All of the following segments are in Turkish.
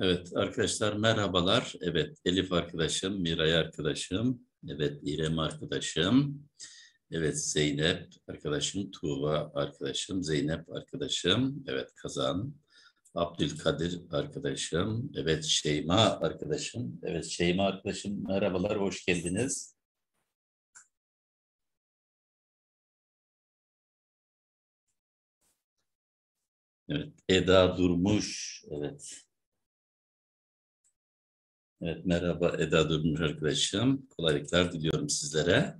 Evet arkadaşlar merhabalar. Evet Elif arkadaşım, Miray arkadaşım, evet İrem arkadaşım, evet Zeynep arkadaşım, Tuğba arkadaşım, Zeynep arkadaşım, evet Kazan, Abdülkadir arkadaşım, evet Şeyma arkadaşım, evet Şeyma arkadaşım merhabalar, hoş geldiniz. Evet, Eda Durmuş, evet. Evet, merhaba Eda Durmuş arkadaşım. Kolaylıklar diliyorum sizlere.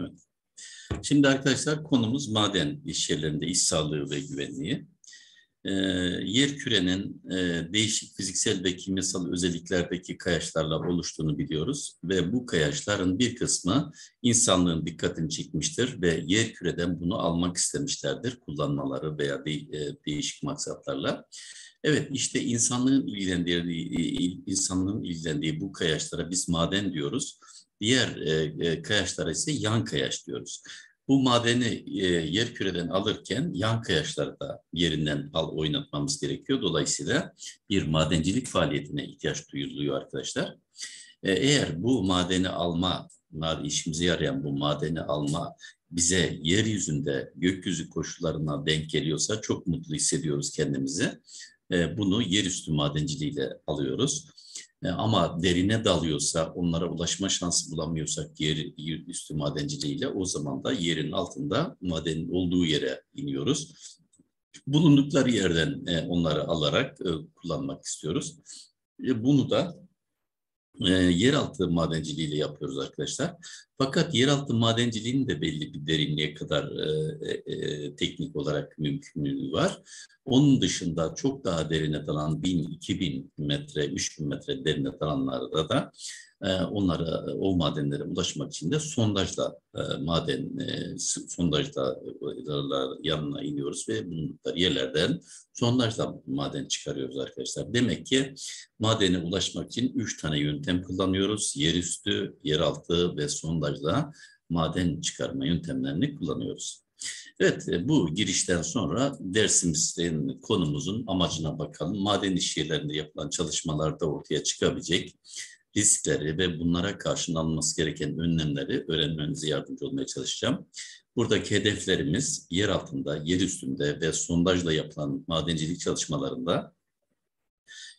Evet. Şimdi arkadaşlar konumuz maden iş yerlerinde iş sağlığı ve güvenliği. Ee, yer kürenin e, değişik fiziksel ve kimyasal özelliklerdeki kayaçlarla oluştuğunu biliyoruz ve bu kayaçların bir kısmı insanlığın dikkatini çekmiştir ve yer küreden bunu almak istemişlerdir kullanmaları veya de, e, değişik maksatlarla. Evet işte insanlığın ilgilendiği, insanlığın ilgilendiği bu kayaçlara biz maden diyoruz. Diğer e, e, kayaçlara ise yan kayaç diyoruz. Bu madeni e, yer küreden alırken yan kayaçları da yerinden al oynatmamız gerekiyor. Dolayısıyla bir madencilik faaliyetine ihtiyaç duyuluyor arkadaşlar. E, eğer bu madeni alma, işimize yarayan bu madeni alma bize yeryüzünde gökyüzü koşullarına denk geliyorsa çok mutlu hissediyoruz kendimizi. E, bunu yerüstü madenciliğiyle alıyoruz. E, ama derine dalıyorsa, onlara ulaşma şansı bulamıyorsak yer, üstü madenciliğiyle o zaman da yerin altında madenin olduğu yere iniyoruz. Bulundukları yerden e, onları alarak e, kullanmak istiyoruz. Bunu da e, yeraltı madenciliğiyle yapıyoruz arkadaşlar. Fakat yeraltı madenciliğinin de belli bir derinliğe kadar e, e, teknik olarak mümkünlüğü var. Onun dışında çok daha derine dalan 1000, 2000 metre, 3000 metre derine dalanlarda da e, onlara, o madenlere ulaşmak için de sondajla e, maden, e, sondajla yanına iniyoruz ve bulundukları yerlerden sondajla maden çıkarıyoruz arkadaşlar. Demek ki madene ulaşmak için üç tane yöntem kullanıyoruz. Yerüstü, yeraltı ve sondajla maden çıkarma yöntemlerini kullanıyoruz. Evet, bu girişten sonra dersimizin konumuzun amacına bakalım. Maden iş yerlerinde yapılan çalışmalarda ortaya çıkabilecek riskleri ve bunlara karşı alınması gereken önlemleri öğrenmenize yardımcı olmaya çalışacağım. Buradaki hedeflerimiz yer altında, yer üstünde ve sondajla yapılan madencilik çalışmalarında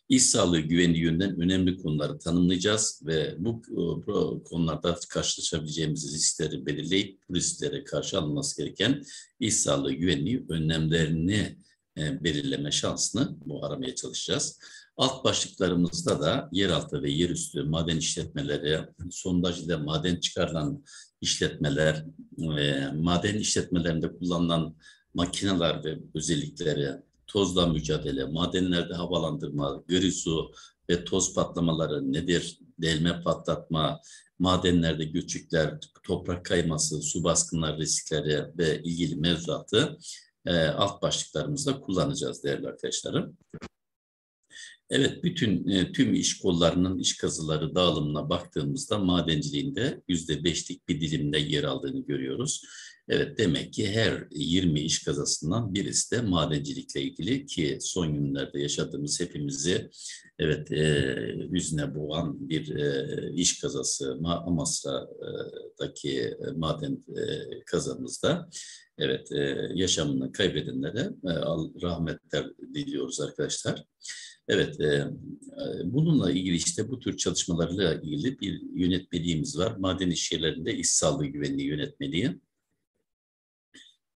iş sağlığı güvenliği yönden önemli konuları tanımlayacağız ve bu, bu konularda karşılaşabileceğimiz riskleri belirleyip bu risklere karşı alınması gereken iş sağlığı güvenliği önlemlerini e, belirleme şansını bu aramaya çalışacağız. Alt başlıklarımızda da yeraltı ve yerüstü maden işletmeleri, sondaj ile maden çıkarılan işletmeler, e, maden işletmelerinde kullanılan makineler ve özellikleri, tozla mücadele, madenlerde havalandırma, gri su ve toz patlamaları nedir? Delme patlatma, madenlerde göçükler, toprak kayması, su baskınlar riskleri ve ilgili mevzuatı e, alt başlıklarımızda kullanacağız değerli arkadaşlarım. Evet, bütün e, tüm iş kollarının iş kazıları dağılımına baktığımızda madenciliğinde yüzde beşlik bir dilimde yer aldığını görüyoruz. Evet, demek ki her 20 iş kazasından birisi de madencilikle ilgili ki son günlerde yaşadığımız hepimizi evet e, yüzüne boğan bir e, iş kazası Amasra'daki e, maden e, kazamızda evet e, yaşamını kaybedenlere e, rahmetler diliyoruz arkadaşlar. Evet, e, bununla ilgili işte bu tür çalışmalarla ilgili bir yönetmeliğimiz var. Maden iş yerlerinde iş sağlığı güvenliği yönetmeliği.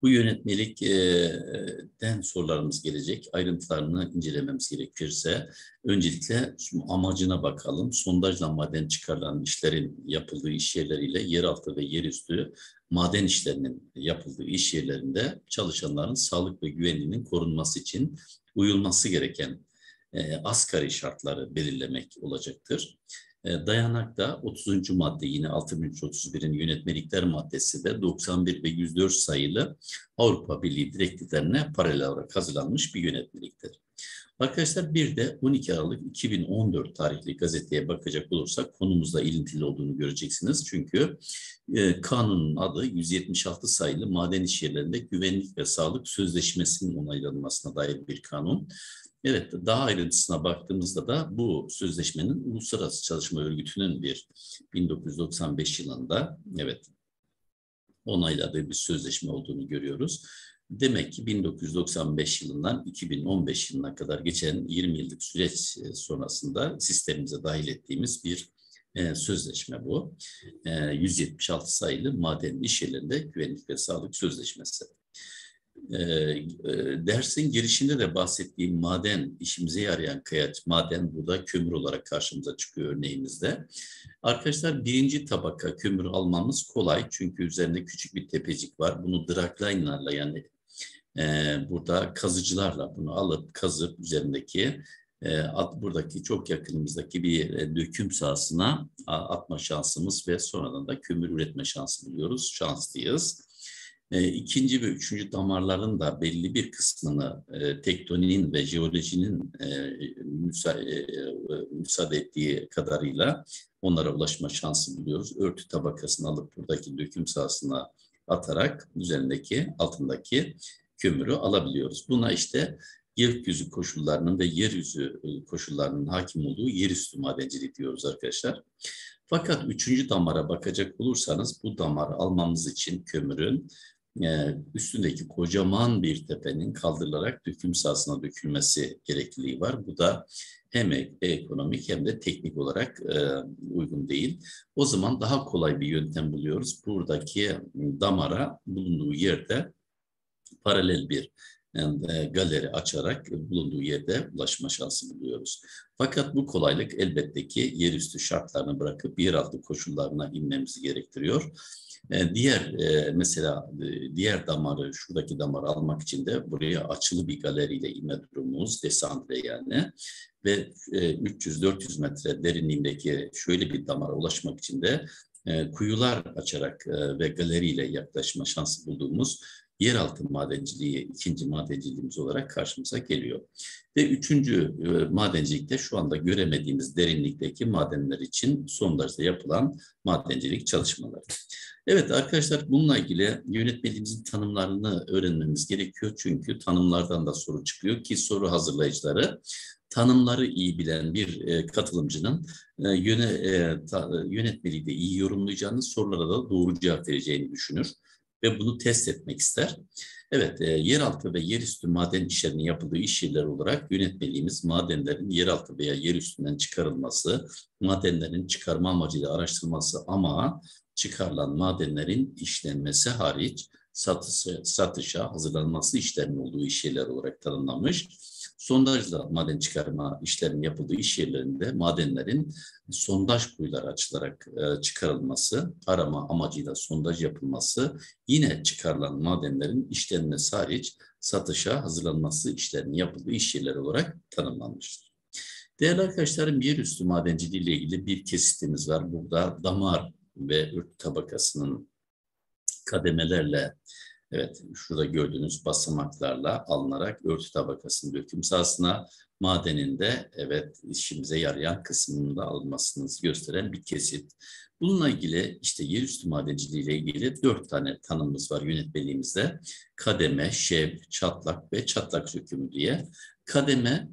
Bu yönetmelikten sorularımız gelecek. Ayrıntılarını incelememiz gerekirse öncelikle amacına bakalım. Sondajla maden çıkarılan işlerin yapıldığı iş yerleriyle yeraltı ve yerüstü maden işlerinin yapıldığı iş yerlerinde çalışanların sağlık ve güvenliğinin korunması için uyulması gereken e, asgari şartları belirlemek olacaktır. E, dayanak da 30. madde yine 6331'in yönetmelikler maddesi ve 91 ve 104 sayılı Avrupa Birliği direktiflerine paralel olarak hazırlanmış bir yönetmeliktir. Arkadaşlar bir de 12 Aralık 2014 tarihli gazeteye bakacak olursak konumuzla ilintili olduğunu göreceksiniz. Çünkü e, kanunun adı 176 sayılı maden iş yerlerinde güvenlik ve sağlık sözleşmesinin onaylanmasına dair bir kanun. Evet, daha ayrıntısına baktığımızda da bu sözleşmenin Uluslararası Çalışma Örgütü'nün bir 1995 yılında evet onayladığı bir sözleşme olduğunu görüyoruz. Demek ki 1995 yılından 2015 yılına kadar geçen 20 yıllık süreç e, sonrasında sistemimize dahil ettiğimiz bir e, sözleşme bu. E, 176 sayılı maden iş yerlerinde güvenlik ve sağlık sözleşmesi. E, e, dersin girişinde de bahsettiğim maden, işimize yarayan kayaç, maden burada kömür olarak karşımıza çıkıyor örneğimizde. Arkadaşlar birinci tabaka kömür almamız kolay çünkü üzerinde küçük bir tepecik var. Bunu dragliner'la yani e, burada kazıcılarla bunu alıp kazıp üzerindeki e, at, buradaki çok yakınımızdaki bir e, döküm sahasına atma şansımız ve sonradan da kömür üretme şansı buluyoruz. Şanslıyız. E, ikinci ve üçüncü damarların da belli bir kısmını e, tektoniğin ve jeolojinin e, müsa e, müsaade ettiği kadarıyla onlara ulaşma şansı buluyoruz. Örtü tabakasını alıp buradaki döküm sahasına atarak üzerindeki altındaki kömürü alabiliyoruz. Buna işte gökyüzü koşullarının ve yeryüzü e, koşullarının hakim olduğu yerüstü madenciliği diyoruz arkadaşlar. Fakat üçüncü damara bakacak olursanız bu damar almamız için kömürün e, üstündeki kocaman bir tepenin kaldırılarak döküm sahasına dökülmesi gerekliliği var. Bu da hem ekonomik hem de teknik olarak e, uygun değil. O zaman daha kolay bir yöntem buluyoruz. Buradaki damara bulunduğu yerde paralel bir e, galeri açarak bulunduğu yerde ulaşma şansı buluyoruz. Fakat bu kolaylık elbette ki yerüstü şartlarını bırakıp yeraltı koşullarına inmemizi gerektiriyor. E, diğer e, mesela diğer damarı, şuradaki damarı almak için de buraya açılı bir galeriyle inme durumumuz, desandre yani. Ve 300-400 metre derinliğindeki şöyle bir damara ulaşmak için de kuyular açarak ve galeriyle yaklaşma şansı bulduğumuz yeraltı madenciliği ikinci madenciliğimiz olarak karşımıza geliyor. Ve üçüncü e, madencilikte şu anda göremediğimiz derinlikteki madenler için sondajda yapılan madencilik çalışmaları. Evet arkadaşlar bununla ilgili yönetmeliğimizin tanımlarını öğrenmemiz gerekiyor. Çünkü tanımlardan da soru çıkıyor ki soru hazırlayıcıları tanımları iyi bilen bir e, katılımcının e, yöne, e, ta, yönetmeliği de iyi yorumlayacağını, sorulara da doğru cevap vereceğini düşünür ve bunu test etmek ister. Evet, e, yeraltı ve yerüstü maden işlerinin yapıldığı iş yerleri olarak yönetmeliğimiz madenlerin yeraltı veya yerüstünden çıkarılması, madenlerin çıkarma amacıyla araştırılması ama çıkarılan madenlerin işlenmesi hariç satışa, satışa hazırlanması işlerinin olduğu iş yerleri olarak tanımlanmış. Sondajla maden çıkarma işlerinin yapıldığı iş yerlerinde madenlerin sondaj kuyuları açılarak e, çıkarılması, arama amacıyla sondaj yapılması, yine çıkarılan madenlerin işlenmesi hariç satışa hazırlanması işlerinin yapıldığı iş yerleri olarak tanımlanmıştır. Değerli arkadaşlarım, yerüstü madenciliği ile ilgili bir kesitimiz var. Burada damar ve ört tabakasının kademelerle Evet, şurada gördüğünüz basamaklarla alınarak örtü tabakasının döküm sahasına, madeninde evet işimize yarayan kısmında alınmasını gösteren bir kesit. Bununla ilgili işte yerüstü madenciliği ile ilgili dört tane tanımımız var yönetmeliğimizde. Kademe, şev, çatlak ve çatlak sökümü diye. Kademe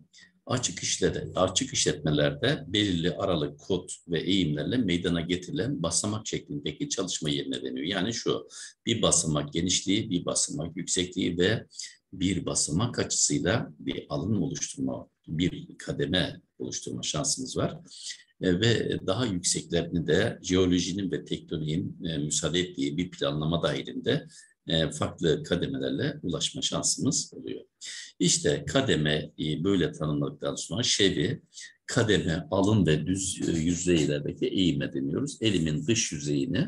açık işlere, açık işletmelerde belirli aralık, kod ve eğimlerle meydana getirilen basamak şeklindeki çalışma yerine deniyor. Yani şu bir basamak genişliği, bir basamak yüksekliği ve bir basamak açısıyla bir alın oluşturma, bir kademe oluşturma şansımız var. E, ve daha yükseklerini de jeolojinin ve tektoniğin e, müsaade ettiği bir planlama dahilinde farklı kademelerle ulaşma şansımız oluyor. İşte kademe böyle tanımladıktan sonra şevi kademe alın ve düz e, yüzeylerdeki eğime deniyoruz. Elimin dış yüzeyini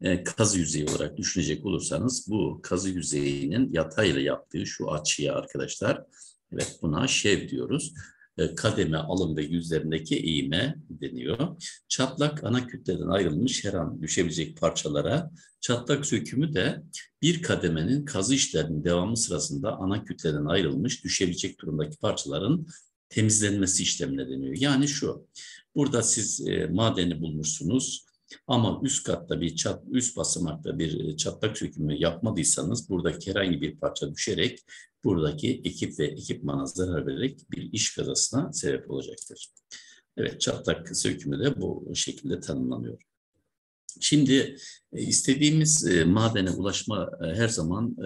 e, kazı yüzeyi olarak düşünecek olursanız bu kazı yüzeyinin yatayla yaptığı şu açıya arkadaşlar evet buna şev diyoruz. E, kademe alın ve yüzlerindeki eğime deniyor. Çatlak ana kütleden ayrılmış her an düşebilecek parçalara, çatlak sökümü de bir kademenin kazı işlerinin devamı sırasında ana kütleden ayrılmış düşebilecek durumdaki parçaların temizlenmesi işlemine deniyor. Yani şu, burada siz e, madeni bulmuşsunuz ama üst katta bir çat, üst basamakta bir e, çatlak sökümü yapmadıysanız buradaki herhangi bir parça düşerek buradaki ekip ve ekipmana zarar vererek bir iş kazasına sebep olacaktır. Evet, çatlak sökümü de bu şekilde tanımlanıyor. Şimdi e, istediğimiz e, madene ulaşma her zaman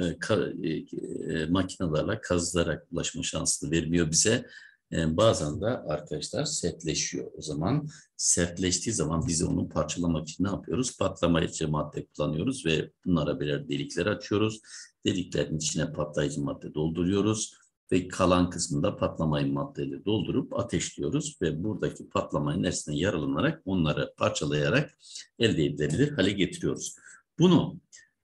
makinelerle kazılarak ulaşma şansı vermiyor bize. Bazen de arkadaşlar sertleşiyor. O zaman sertleştiği zaman biz onu parçalamak için ne yapıyoruz? Patlayıcı madde kullanıyoruz ve bunlara birer delikler açıyoruz. Deliklerin içine patlayıcı madde dolduruyoruz ve kalan kısmında patlamayı maddeyle doldurup ateşliyoruz ve buradaki patlamayın neresine yaralanarak onları parçalayarak elde edilebilir hale getiriyoruz. Bunu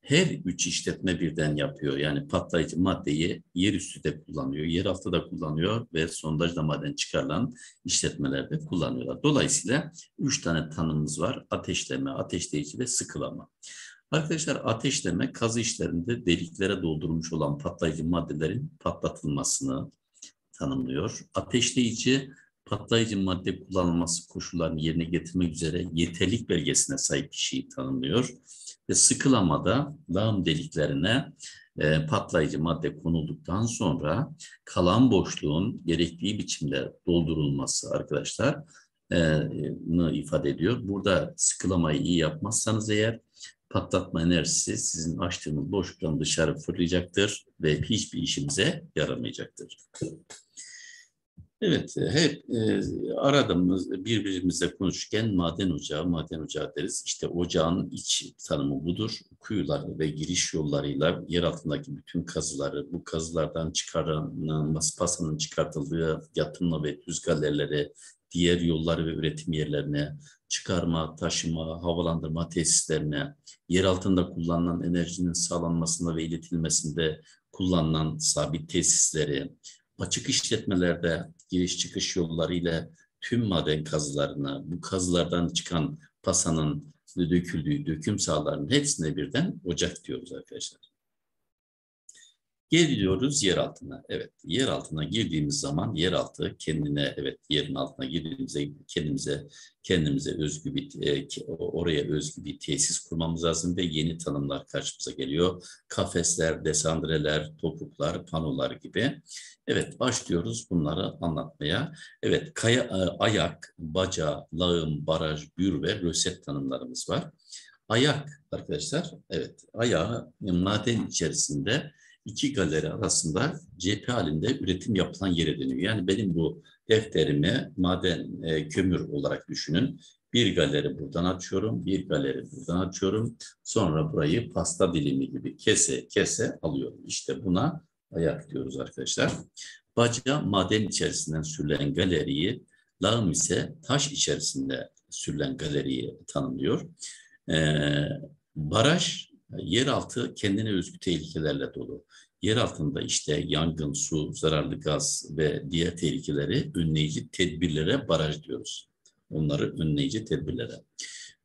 her üç işletme birden yapıyor. Yani patlayıcı maddeyi yer üstü de kullanıyor, yer altı da kullanıyor ve sondajla maden çıkarılan işletmelerde kullanıyorlar. Dolayısıyla üç tane tanımımız var. Ateşleme, ateşleyici ve sıkılama. Arkadaşlar ateşleme kazı işlerinde deliklere doldurulmuş olan patlayıcı maddelerin patlatılmasını tanımlıyor. Ateşleyici patlayıcı madde kullanılması koşullarını yerine getirmek üzere yeterlik belgesine sahip kişiyi tanımlıyor. Ve sıkılamada lağım deliklerine e, patlayıcı madde konulduktan sonra kalan boşluğun gerektiği biçimde doldurulması arkadaşlar e, ifade ediyor. Burada sıkılamayı iyi yapmazsanız eğer patlatma enerjisi sizin açtığınız boşluktan dışarı fırlayacaktır ve hiçbir işimize yaramayacaktır. Evet, e, hep e, aradığımız birbirimizle konuşurken maden ocağı, maden ocağı deriz. İşte ocağın iç tanımı budur. Kuyular ve giriş yollarıyla yer altındaki bütün kazıları, bu kazılardan çıkarılan pasanın çıkartıldığı yatımla ve düz galerileri, diğer yollar ve üretim yerlerine, çıkarma, taşıma, havalandırma tesislerine, yer altında kullanılan enerjinin sağlanmasında ve iletilmesinde kullanılan sabit tesisleri, açık işletmelerde giriş çıkış yolları ile tüm maden kazılarına, bu kazılardan çıkan pasanın döküldüğü döküm sahalarının hepsine birden ocak diyoruz arkadaşlar. Geliyoruz yer altına. Evet, yer altına girdiğimiz zaman yer altı kendine, evet yerin altına girdiğimizde kendimize kendimize özgü bir e, oraya özgü bir tesis kurmamız lazım ve yeni tanımlar karşımıza geliyor. Kafesler, desandreler, topuklar, panolar gibi. Evet, başlıyoruz bunları anlatmaya. Evet, kaya, e, ayak, baca, lağım, baraj, bür ve röset tanımlarımız var. Ayak arkadaşlar, evet, ayağı maden içerisinde iki galeri arasında cephe halinde üretim yapılan yere deniyor. Yani benim bu defterimi maden e, kömür olarak düşünün. Bir galeri buradan açıyorum, bir galeri buradan açıyorum. Sonra burayı pasta dilimi gibi kese kese alıyorum. İşte buna ayak diyoruz arkadaşlar. Baca maden içerisinden sürülen galeriyi, lağım ise taş içerisinde sürülen galeriyi tanımlıyor. Ee, baraj yeraltı kendine özgü tehlikelerle dolu. Yer altında işte yangın, su, zararlı gaz ve diğer tehlikeleri önleyici tedbirlere baraj diyoruz. Onları önleyici tedbirlere.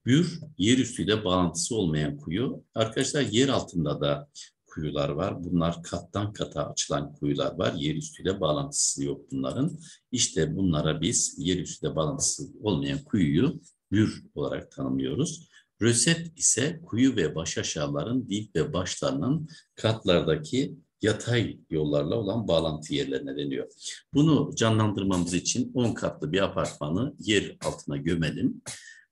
Bür, yer üstüyle bağlantısı olmayan kuyu. Arkadaşlar yer altında da kuyular var. Bunlar kattan kata açılan kuyular var. Yer üstüyle bağlantısı yok bunların. İşte bunlara biz yer üstüyle bağlantısı olmayan kuyuyu bür olarak tanımlıyoruz. Röset ise kuyu ve baş aşağıların dip ve başlarının katlardaki yatay yollarla olan bağlantı yerlerine deniyor. Bunu canlandırmamız için 10 katlı bir apartmanı yer altına gömelim.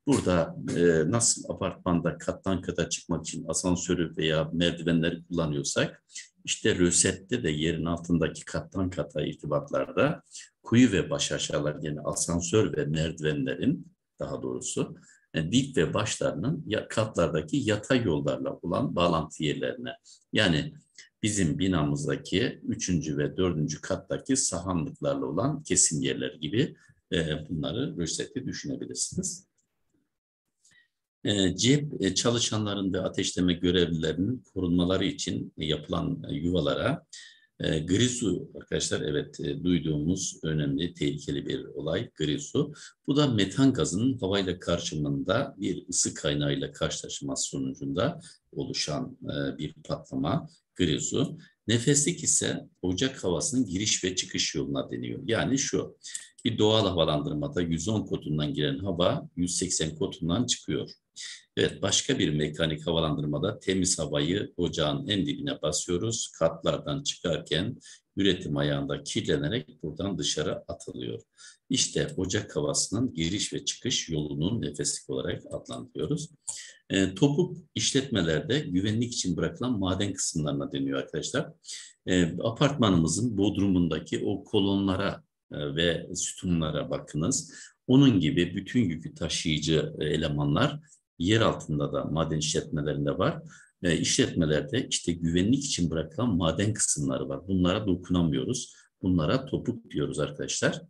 Burada e, nasıl apartmanda kattan kata çıkmak için asansörü veya merdivenleri kullanıyorsak, işte rösette de yerin altındaki kattan kata irtibatlarda kuyu ve baş aşağılar yani asansör ve merdivenlerin daha doğrusu dip ve başlarının katlardaki yatay yollarla olan bağlantı yerlerine yani bizim binamızdaki üçüncü ve dördüncü kattaki sahanlıklarla olan kesim yerleri gibi e, bunları röşsette düşünebilirsiniz. E, cep e, çalışanların ve ateşleme görevlilerinin korunmaları için yapılan yuvalara e, gri su arkadaşlar evet e, duyduğumuz önemli tehlikeli bir olay gri su. Bu da metan gazının havayla karşımında bir ısı kaynağıyla karşılaşması sonucunda oluşan e, bir patlama gri su. Nefeslik ise ocak havasının giriş ve çıkış yoluna deniyor. Yani şu, bir doğal havalandırmada 110 kotundan giren hava 180 kotundan çıkıyor. Evet, başka bir mekanik havalandırmada temiz havayı ocağın en dibine basıyoruz. Katlardan çıkarken üretim ayağında kirlenerek buradan dışarı atılıyor. İşte ocak havasının giriş ve çıkış yolunun nefeslik olarak adlandırıyoruz. E, topuk işletmelerde güvenlik için bırakılan maden kısımlarına deniyor arkadaşlar. E, apartmanımızın bodrumundaki o kolonlara e, ve sütunlara bakınız. Onun gibi bütün yükü taşıyıcı e, elemanlar yer altında da maden işletmelerinde var. E, işletmelerde işte güvenlik için bırakılan maden kısımları var. Bunlara dokunamıyoruz. Bunlara topuk diyoruz arkadaşlar.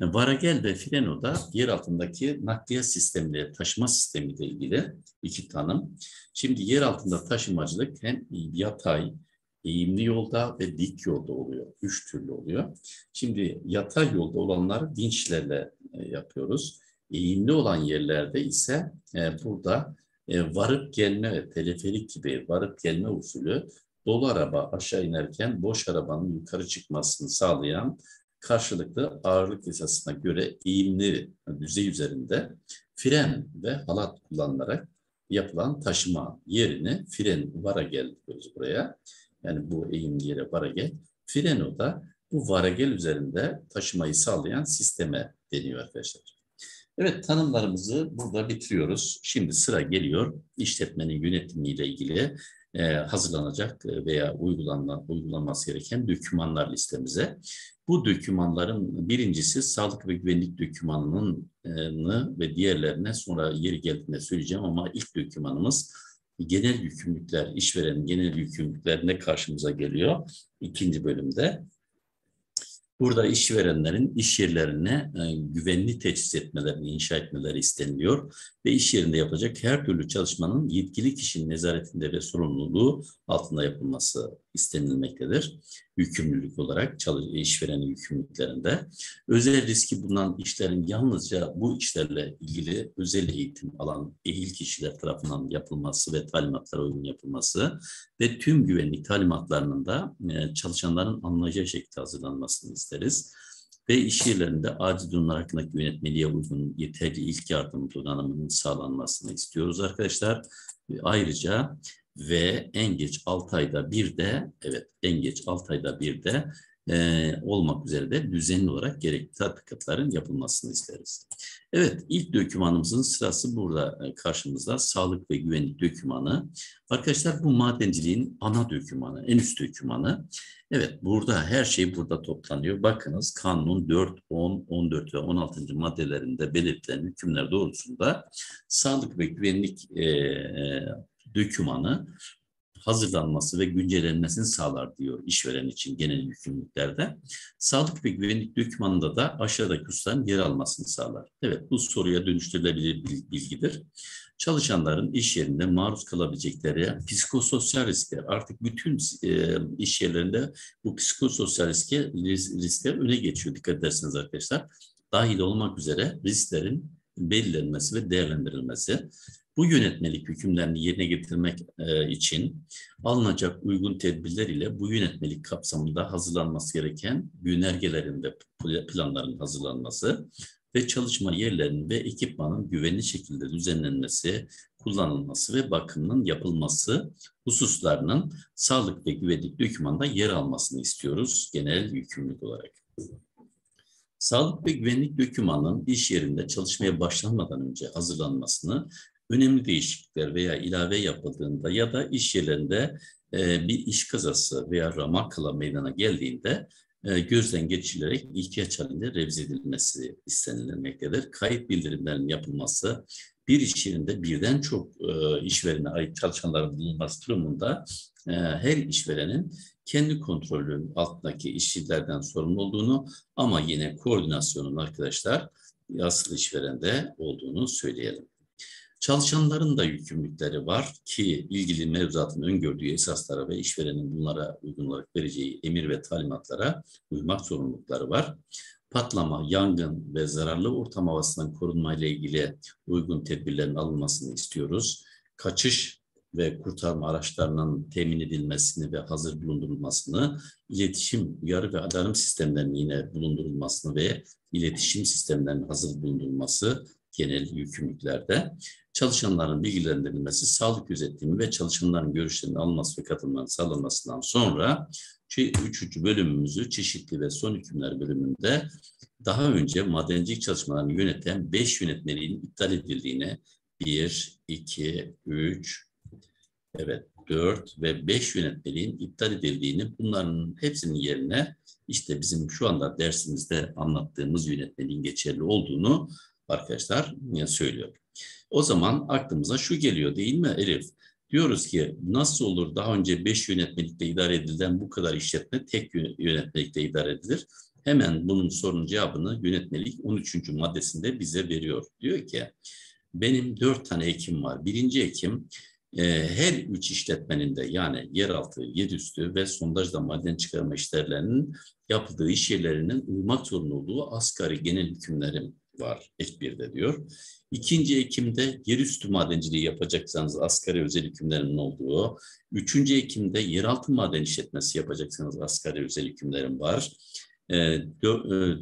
E, Varagel ve Freno da yer altındaki nakliye sistemleri, taşıma sistemiyle ilgili iki tanım. Şimdi yer altında taşımacılık hem yatay, eğimli yolda ve dik yolda oluyor. Üç türlü oluyor. Şimdi yatay yolda olanları vinçlerle e, yapıyoruz. Eğimli olan yerlerde ise e, burada e, varıp gelme ve teleferik gibi varıp gelme usulü dolu araba aşağı inerken boş arabanın yukarı çıkmasını sağlayan karşılıklı ağırlık esasına göre eğimli düzey üzerinde fren ve halat kullanılarak yapılan taşıma yerine fren vara gel diyoruz buraya. Yani bu eğimli yere vara gel. Freno da bu varagel üzerinde taşımayı sağlayan sisteme deniyor arkadaşlar. Evet tanımlarımızı burada bitiriyoruz. Şimdi sıra geliyor işletmenin yönetimiyle ilgili e, hazırlanacak veya uygulanma, uygulanması gereken dokümanlar listemize. Bu dokümanların birincisi sağlık ve güvenlik dokümanının ve diğerlerine sonra yeri geldiğinde söyleyeceğim ama ilk dokümanımız genel yükümlülükler, işverenin genel yükümlülüklerine karşımıza geliyor ikinci bölümde. Burada işverenlerin iş yerlerine e, güvenli teçhiz etmelerini, inşa etmeleri isteniliyor ve iş yerinde yapacak her türlü çalışmanın yetkili kişinin nezaretinde ve sorumluluğu altında yapılması istenilmektedir. Yükümlülük olarak çalış işverenin yükümlülüklerinde. Özel riski bulunan işlerin yalnızca bu işlerle ilgili özel eğitim alan ehil kişiler tarafından yapılması ve talimatlara uygun yapılması ve tüm güvenlik talimatlarının da e, çalışanların anlayacağı şekilde hazırlanmasını isteriz ve iş yerlerinde acil durumlar hakkındaki yönetmeliğe uygun yeterli ilk yardım donanımının sağlanmasını istiyoruz arkadaşlar. Ayrıca ve en geç 6 ayda bir de evet en geç 6 ayda bir de e, olmak üzere de düzenli olarak gerekli tatbikatların yapılmasını isteriz. Evet, ilk dokümanımızın sırası burada e, karşımızda. Sağlık ve güvenlik dokümanı. Arkadaşlar bu madenciliğin ana dokümanı, en üst dokümanı. Evet, burada her şey burada toplanıyor. Bakınız kanunun 4, 10, 14 ve 16. maddelerinde belirtilen hükümler doğrultusunda sağlık ve güvenlik e, dokümanı hazırlanması ve güncellenmesini sağlar diyor işveren için genel yükümlülüklerde. Sağlık ve güvenlik dokümanında da aşağıdaki hususların yer almasını sağlar. Evet bu soruya dönüştürülebilir bilgidir. Çalışanların iş yerinde maruz kalabilecekleri psikososyal riskler artık bütün e, iş yerlerinde bu psikososyal riske, riskler öne geçiyor dikkat ederseniz arkadaşlar. Dahil olmak üzere risklerin belirlenmesi ve değerlendirilmesi bu yönetmelik hükümlerini yerine getirmek e, için alınacak uygun tedbirler ile bu yönetmelik kapsamında hazırlanması gereken yönergelerin ve planların hazırlanması ve çalışma yerlerinin ve ekipmanın güvenli şekilde düzenlenmesi, kullanılması ve bakımının yapılması hususlarının sağlık ve güvenlik dokümanda yer almasını istiyoruz genel yükümlülük olarak. Sağlık ve güvenlik dokümanının iş yerinde çalışmaya başlanmadan önce hazırlanmasını önemli değişiklikler veya ilave yapıldığında ya da iş yerlerinde e, bir iş kazası veya ramakla meydana geldiğinde e, gözden geçirilerek ihtiyaç halinde revize edilmesi istenilmektedir. Kayıt bildirimlerinin yapılması, bir iş yerinde birden çok e, işverene ait çalışanların bulunması durumunda e, her işverenin kendi kontrolü altındaki işçilerden sorumlu olduğunu ama yine koordinasyonun arkadaşlar asıl işverende olduğunu söyleyelim. Çalışanların da yükümlülükleri var ki ilgili mevzuatın öngördüğü esaslara ve işverenin bunlara uygun olarak vereceği emir ve talimatlara uymak sorumlulukları var. Patlama, yangın ve zararlı ortam havasından korunma ile ilgili uygun tedbirlerin alınmasını istiyoruz. Kaçış ve kurtarma araçlarının temin edilmesini ve hazır bulundurulmasını, iletişim, uyarı ve alarm sistemlerinin yine bulundurulmasını ve iletişim sistemlerinin hazır bulundurulması genel yükümlülüklerde, çalışanların bilgilendirilmesi, sağlık gözetimi ve çalışanların görüşlerinin alınması ve katılmanın sağlanmasından sonra üçüncü bölümümüzü çeşitli ve son hükümler bölümünde daha önce madencilik çalışmalarını yöneten beş yönetmeliğin iptal edildiğine bir, iki, üç, evet dört ve beş yönetmeliğin iptal edildiğini bunların hepsinin yerine işte bizim şu anda dersimizde anlattığımız yönetmeliğin geçerli olduğunu arkadaşlar söylüyor. O zaman aklımıza şu geliyor değil mi Elif? Diyoruz ki nasıl olur daha önce beş yönetmelikte idare edilen bu kadar işletme tek yönetmelikte idare edilir? Hemen bunun sorunun cevabını yönetmelik 13. maddesinde bize veriyor. Diyor ki benim dört tane ekim var. Birinci ekim e, her üç işletmenin de yani yeraltı, yerüstü ve sondajda maden çıkarma işlerlerinin yapıldığı iş yerlerinin uymak zorunda olduğu asgari genel hükümlerim var ek birde diyor. İkinci Ekim'de yerüstü madenciliği yapacaksanız asgari özel hükümlerinin olduğu. Üçüncü Ekim'de yeraltı maden işletmesi yapacaksanız asgari özel hükümlerin var. E, e,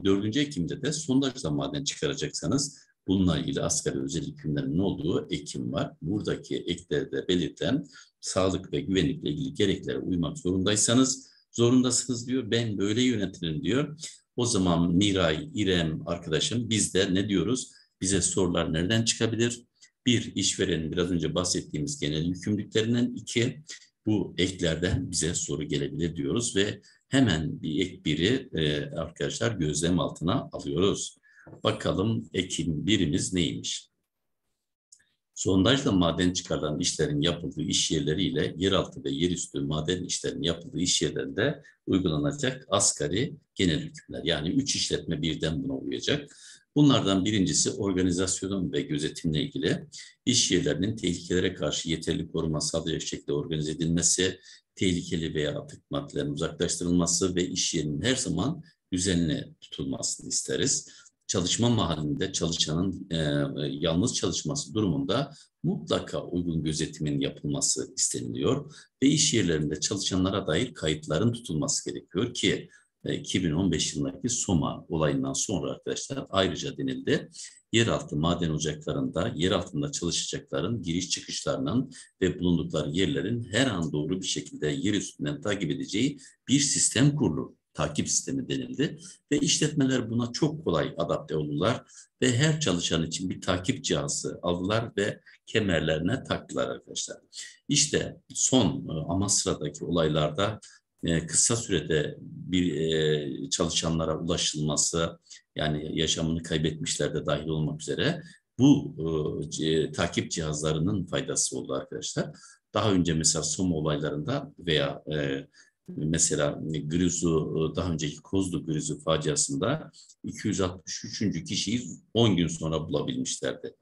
dördüncü Ekim'de de sondajda maden çıkaracaksanız bununla ilgili asgari özel hükümlerin olduğu ekim var. Buradaki eklerde belirten sağlık ve güvenlikle ilgili gereklere uymak zorundaysanız zorundasınız diyor. Ben böyle yönetirim diyor. O zaman Miray, İrem arkadaşım biz de ne diyoruz? Bize sorular nereden çıkabilir? Bir, işverenin biraz önce bahsettiğimiz genel yükümlülüklerinden. iki bu eklerden bize soru gelebilir diyoruz ve hemen bir ek biri e, arkadaşlar gözlem altına alıyoruz. Bakalım ekin birimiz neymiş? Sondajla maden çıkarılan işlerin yapıldığı iş yerleriyle yeraltı ve yerüstü maden işlerinin yapıldığı iş yerlerinde uygulanacak asgari genel hükümler. Yani üç işletme birden buna uyacak. Bunlardan birincisi organizasyonun ve gözetimle ilgili iş yerlerinin tehlikelere karşı yeterli koruma sağlayacak şekilde organize edilmesi, tehlikeli veya atık maddelerin uzaklaştırılması ve iş yerinin her zaman düzenli tutulmasını isteriz çalışma mahallinde çalışanın e, yalnız çalışması durumunda mutlaka uygun gözetimin yapılması isteniliyor ve iş yerlerinde çalışanlara dair kayıtların tutulması gerekiyor ki 2015 e, yılındaki Soma olayından sonra arkadaşlar ayrıca denildi. Yeraltı maden ocaklarında yer altında çalışacakların giriş çıkışlarının ve bulundukları yerlerin her an doğru bir şekilde yer üstünden takip edeceği bir sistem kurulur takip sistemi denildi ve işletmeler buna çok kolay adapte oldular ve her çalışan için bir takip cihazı aldılar ve kemerlerine taktılar arkadaşlar. İşte son e, ama sıradaki olaylarda e, kısa sürede bir e, çalışanlara ulaşılması yani yaşamını kaybetmişler de dahil olmak üzere bu takip cihazlarının faydası oldu arkadaşlar. Daha önce mesela son olaylarında veya mesela Grizu daha önceki Kozlu Grizu faciasında 263. kişiyi 10 gün sonra bulabilmişlerdi.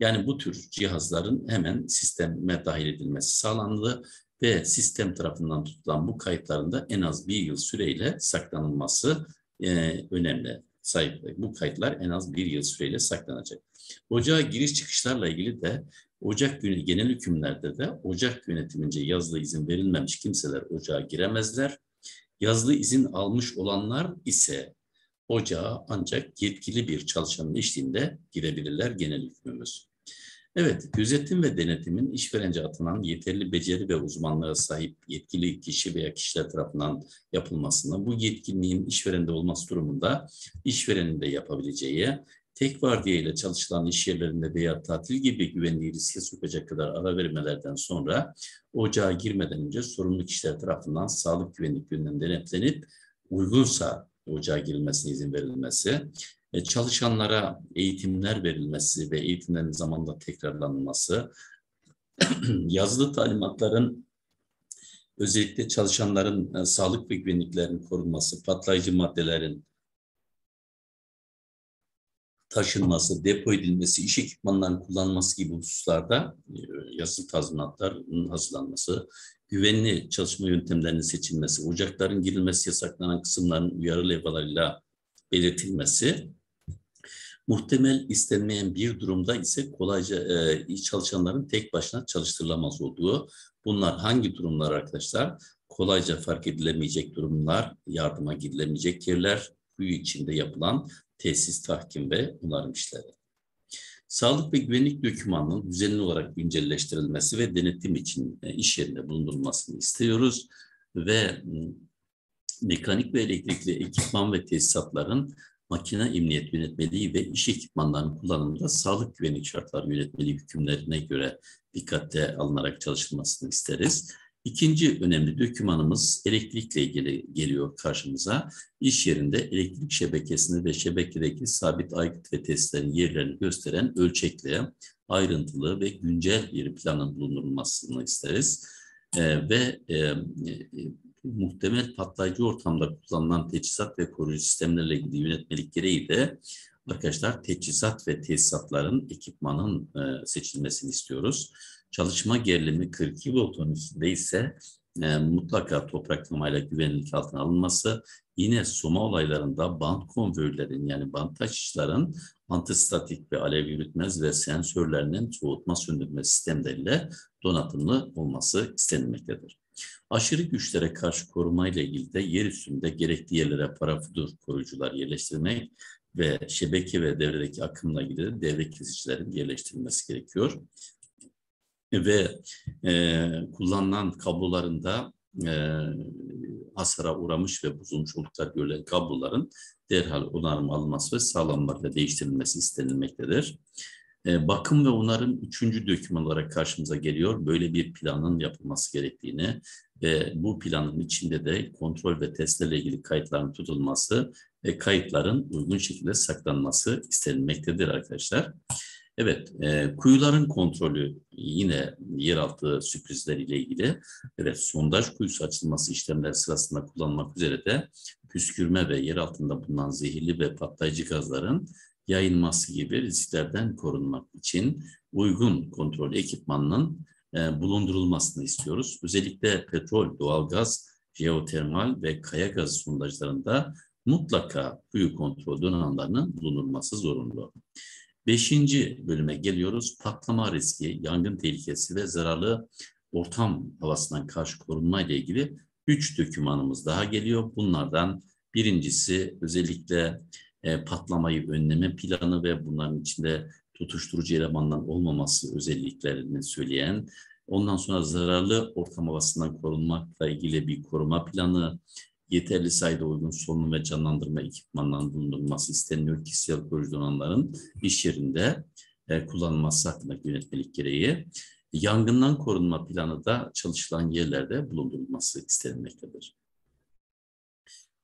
Yani bu tür cihazların hemen sisteme dahil edilmesi sağlandı ve sistem tarafından tutulan bu kayıtlarında en az bir yıl süreyle saklanılması e, önemli. Sahip, bu kayıtlar en az bir yıl süreyle saklanacak. Ocağa giriş çıkışlarla ilgili de Ocak günü genel hükümlerde de Ocak yönetimince yazılı izin verilmemiş kimseler ocağa giremezler. Yazılı izin almış olanlar ise ocağa ancak yetkili bir çalışanın eşliğinde girebilirler genel hükmümüz. Evet, gözetim ve denetimin işverence atılan yeterli beceri ve uzmanlığa sahip yetkili kişi veya kişiler tarafından yapılmasını, bu yetkinliğin işverende olması durumunda işverenin de yapabileceği tek vardiya çalışılan iş yerlerinde veya tatil gibi güvenliği riske sokacak kadar ara vermelerden sonra ocağa girmeden önce sorumlu kişiler tarafından sağlık güvenlik yönünden denetlenip uygunsa ocağa girilmesine izin verilmesi, e, çalışanlara eğitimler verilmesi ve eğitimlerin zamanla tekrarlanması, yazılı talimatların özellikle çalışanların e, sağlık ve güvenliklerinin korunması, patlayıcı maddelerin taşınması, depo edilmesi, iş ekipmanlarının kullanılması gibi hususlarda e, yazılı tazminatların hazırlanması, güvenli çalışma yöntemlerinin seçilmesi, ocakların girilmesi yasaklanan kısımların uyarı levhalarıyla belirtilmesi, Muhtemel istenmeyen bir durumda ise kolayca e, çalışanların tek başına çalıştırılamaz olduğu. Bunlar hangi durumlar arkadaşlar? Kolayca fark edilemeyecek durumlar, yardıma gidilemeyecek yerler, kuyu içinde yapılan tesis, tahkim ve onarım işleri. Sağlık ve güvenlik dokümanının düzenli olarak güncelleştirilmesi ve denetim için e, iş yerinde bulundurulmasını istiyoruz ve mekanik ve elektrikli ekipman ve tesisatların makine emniyet yönetmeliği ve iş ekipmanlarının kullanımında sağlık güvenlik şartları yönetmeliği hükümlerine göre dikkatte alınarak çalışılmasını isteriz. İkinci önemli dokümanımız elektrikle ilgili geliyor karşımıza. İş yerinde elektrik şebekesini ve şebekedeki sabit aygıt ve testlerin yerlerini gösteren ölçekli, ayrıntılı ve güncel bir planın bulundurulmasını isteriz. Ee, ve e, e, muhtemel patlayıcı ortamda kullanılan teçhizat ve koruyucu sistemlerle ilgili yönetmelik gereği de arkadaşlar teçhizat ve tesisatların ekipmanın e, seçilmesini istiyoruz. Çalışma gerilimi 42 voltun üstünde ise e, mutlaka topraklamayla güvenlik altına alınması, yine soma olaylarında band konvörlerin yani band taşıyıcıların antistatik ve alev yürütmez ve sensörlerinin soğutma söndürme sistemleriyle donatımlı olması istenilmektedir. Aşırı güçlere karşı koruma ile ilgili de yer üstünde gerekli yerlere parafudur koruyucular yerleştirmek ve şebeke ve devredeki akımla ilgili devre kesicilerin yerleştirilmesi gerekiyor ve e, kullanılan kablolarında e, hasara uğramış ve bozulmuş oldukları görülen kabloların derhal onarım alınması ve sağlanmakla değiştirilmesi istenilmektedir. E, bakım ve onarım üçüncü döküm olarak karşımıza geliyor. Böyle bir planın yapılması gerektiğini ve bu planın içinde de kontrol ve testlerle ilgili kayıtların tutulması ve kayıtların uygun şekilde saklanması istenilmektedir arkadaşlar. Evet, e, kuyuların kontrolü yine yeraltı sürprizleriyle ilgili. Evet, sondaj kuyusu açılması işlemler sırasında kullanılmak üzere de püskürme ve yer altında bulunan zehirli ve patlayıcı gazların yayılması gibi risklerden korunmak için uygun kontrol ekipmanının e, bulundurulmasını istiyoruz. Özellikle petrol, doğalgaz, jeotermal ve kaya gazı sondajlarında mutlaka kuyu kontrol donanımlarının bulunulması zorunlu. Beşinci bölüme geliyoruz. Patlama riski, yangın tehlikesi ve zararlı ortam havasından karşı korunma ile ilgili üç dokümanımız daha geliyor. Bunlardan birincisi özellikle e, patlamayı önleme planı ve bunların içinde tutuşturucu elemandan olmaması özelliklerini söyleyen, ondan sonra zararlı ortam havasından korunmakla ilgili bir koruma planı, yeterli sayıda uygun solunum ve canlandırma ekipmanlarının bulundurulması isteniyor kişisel koruyucu donanımların iş yerinde e, kullanılması hakkındaki yönetmelik gereği. Yangından korunma planı da çalışılan yerlerde bulundurulması istenmektedir.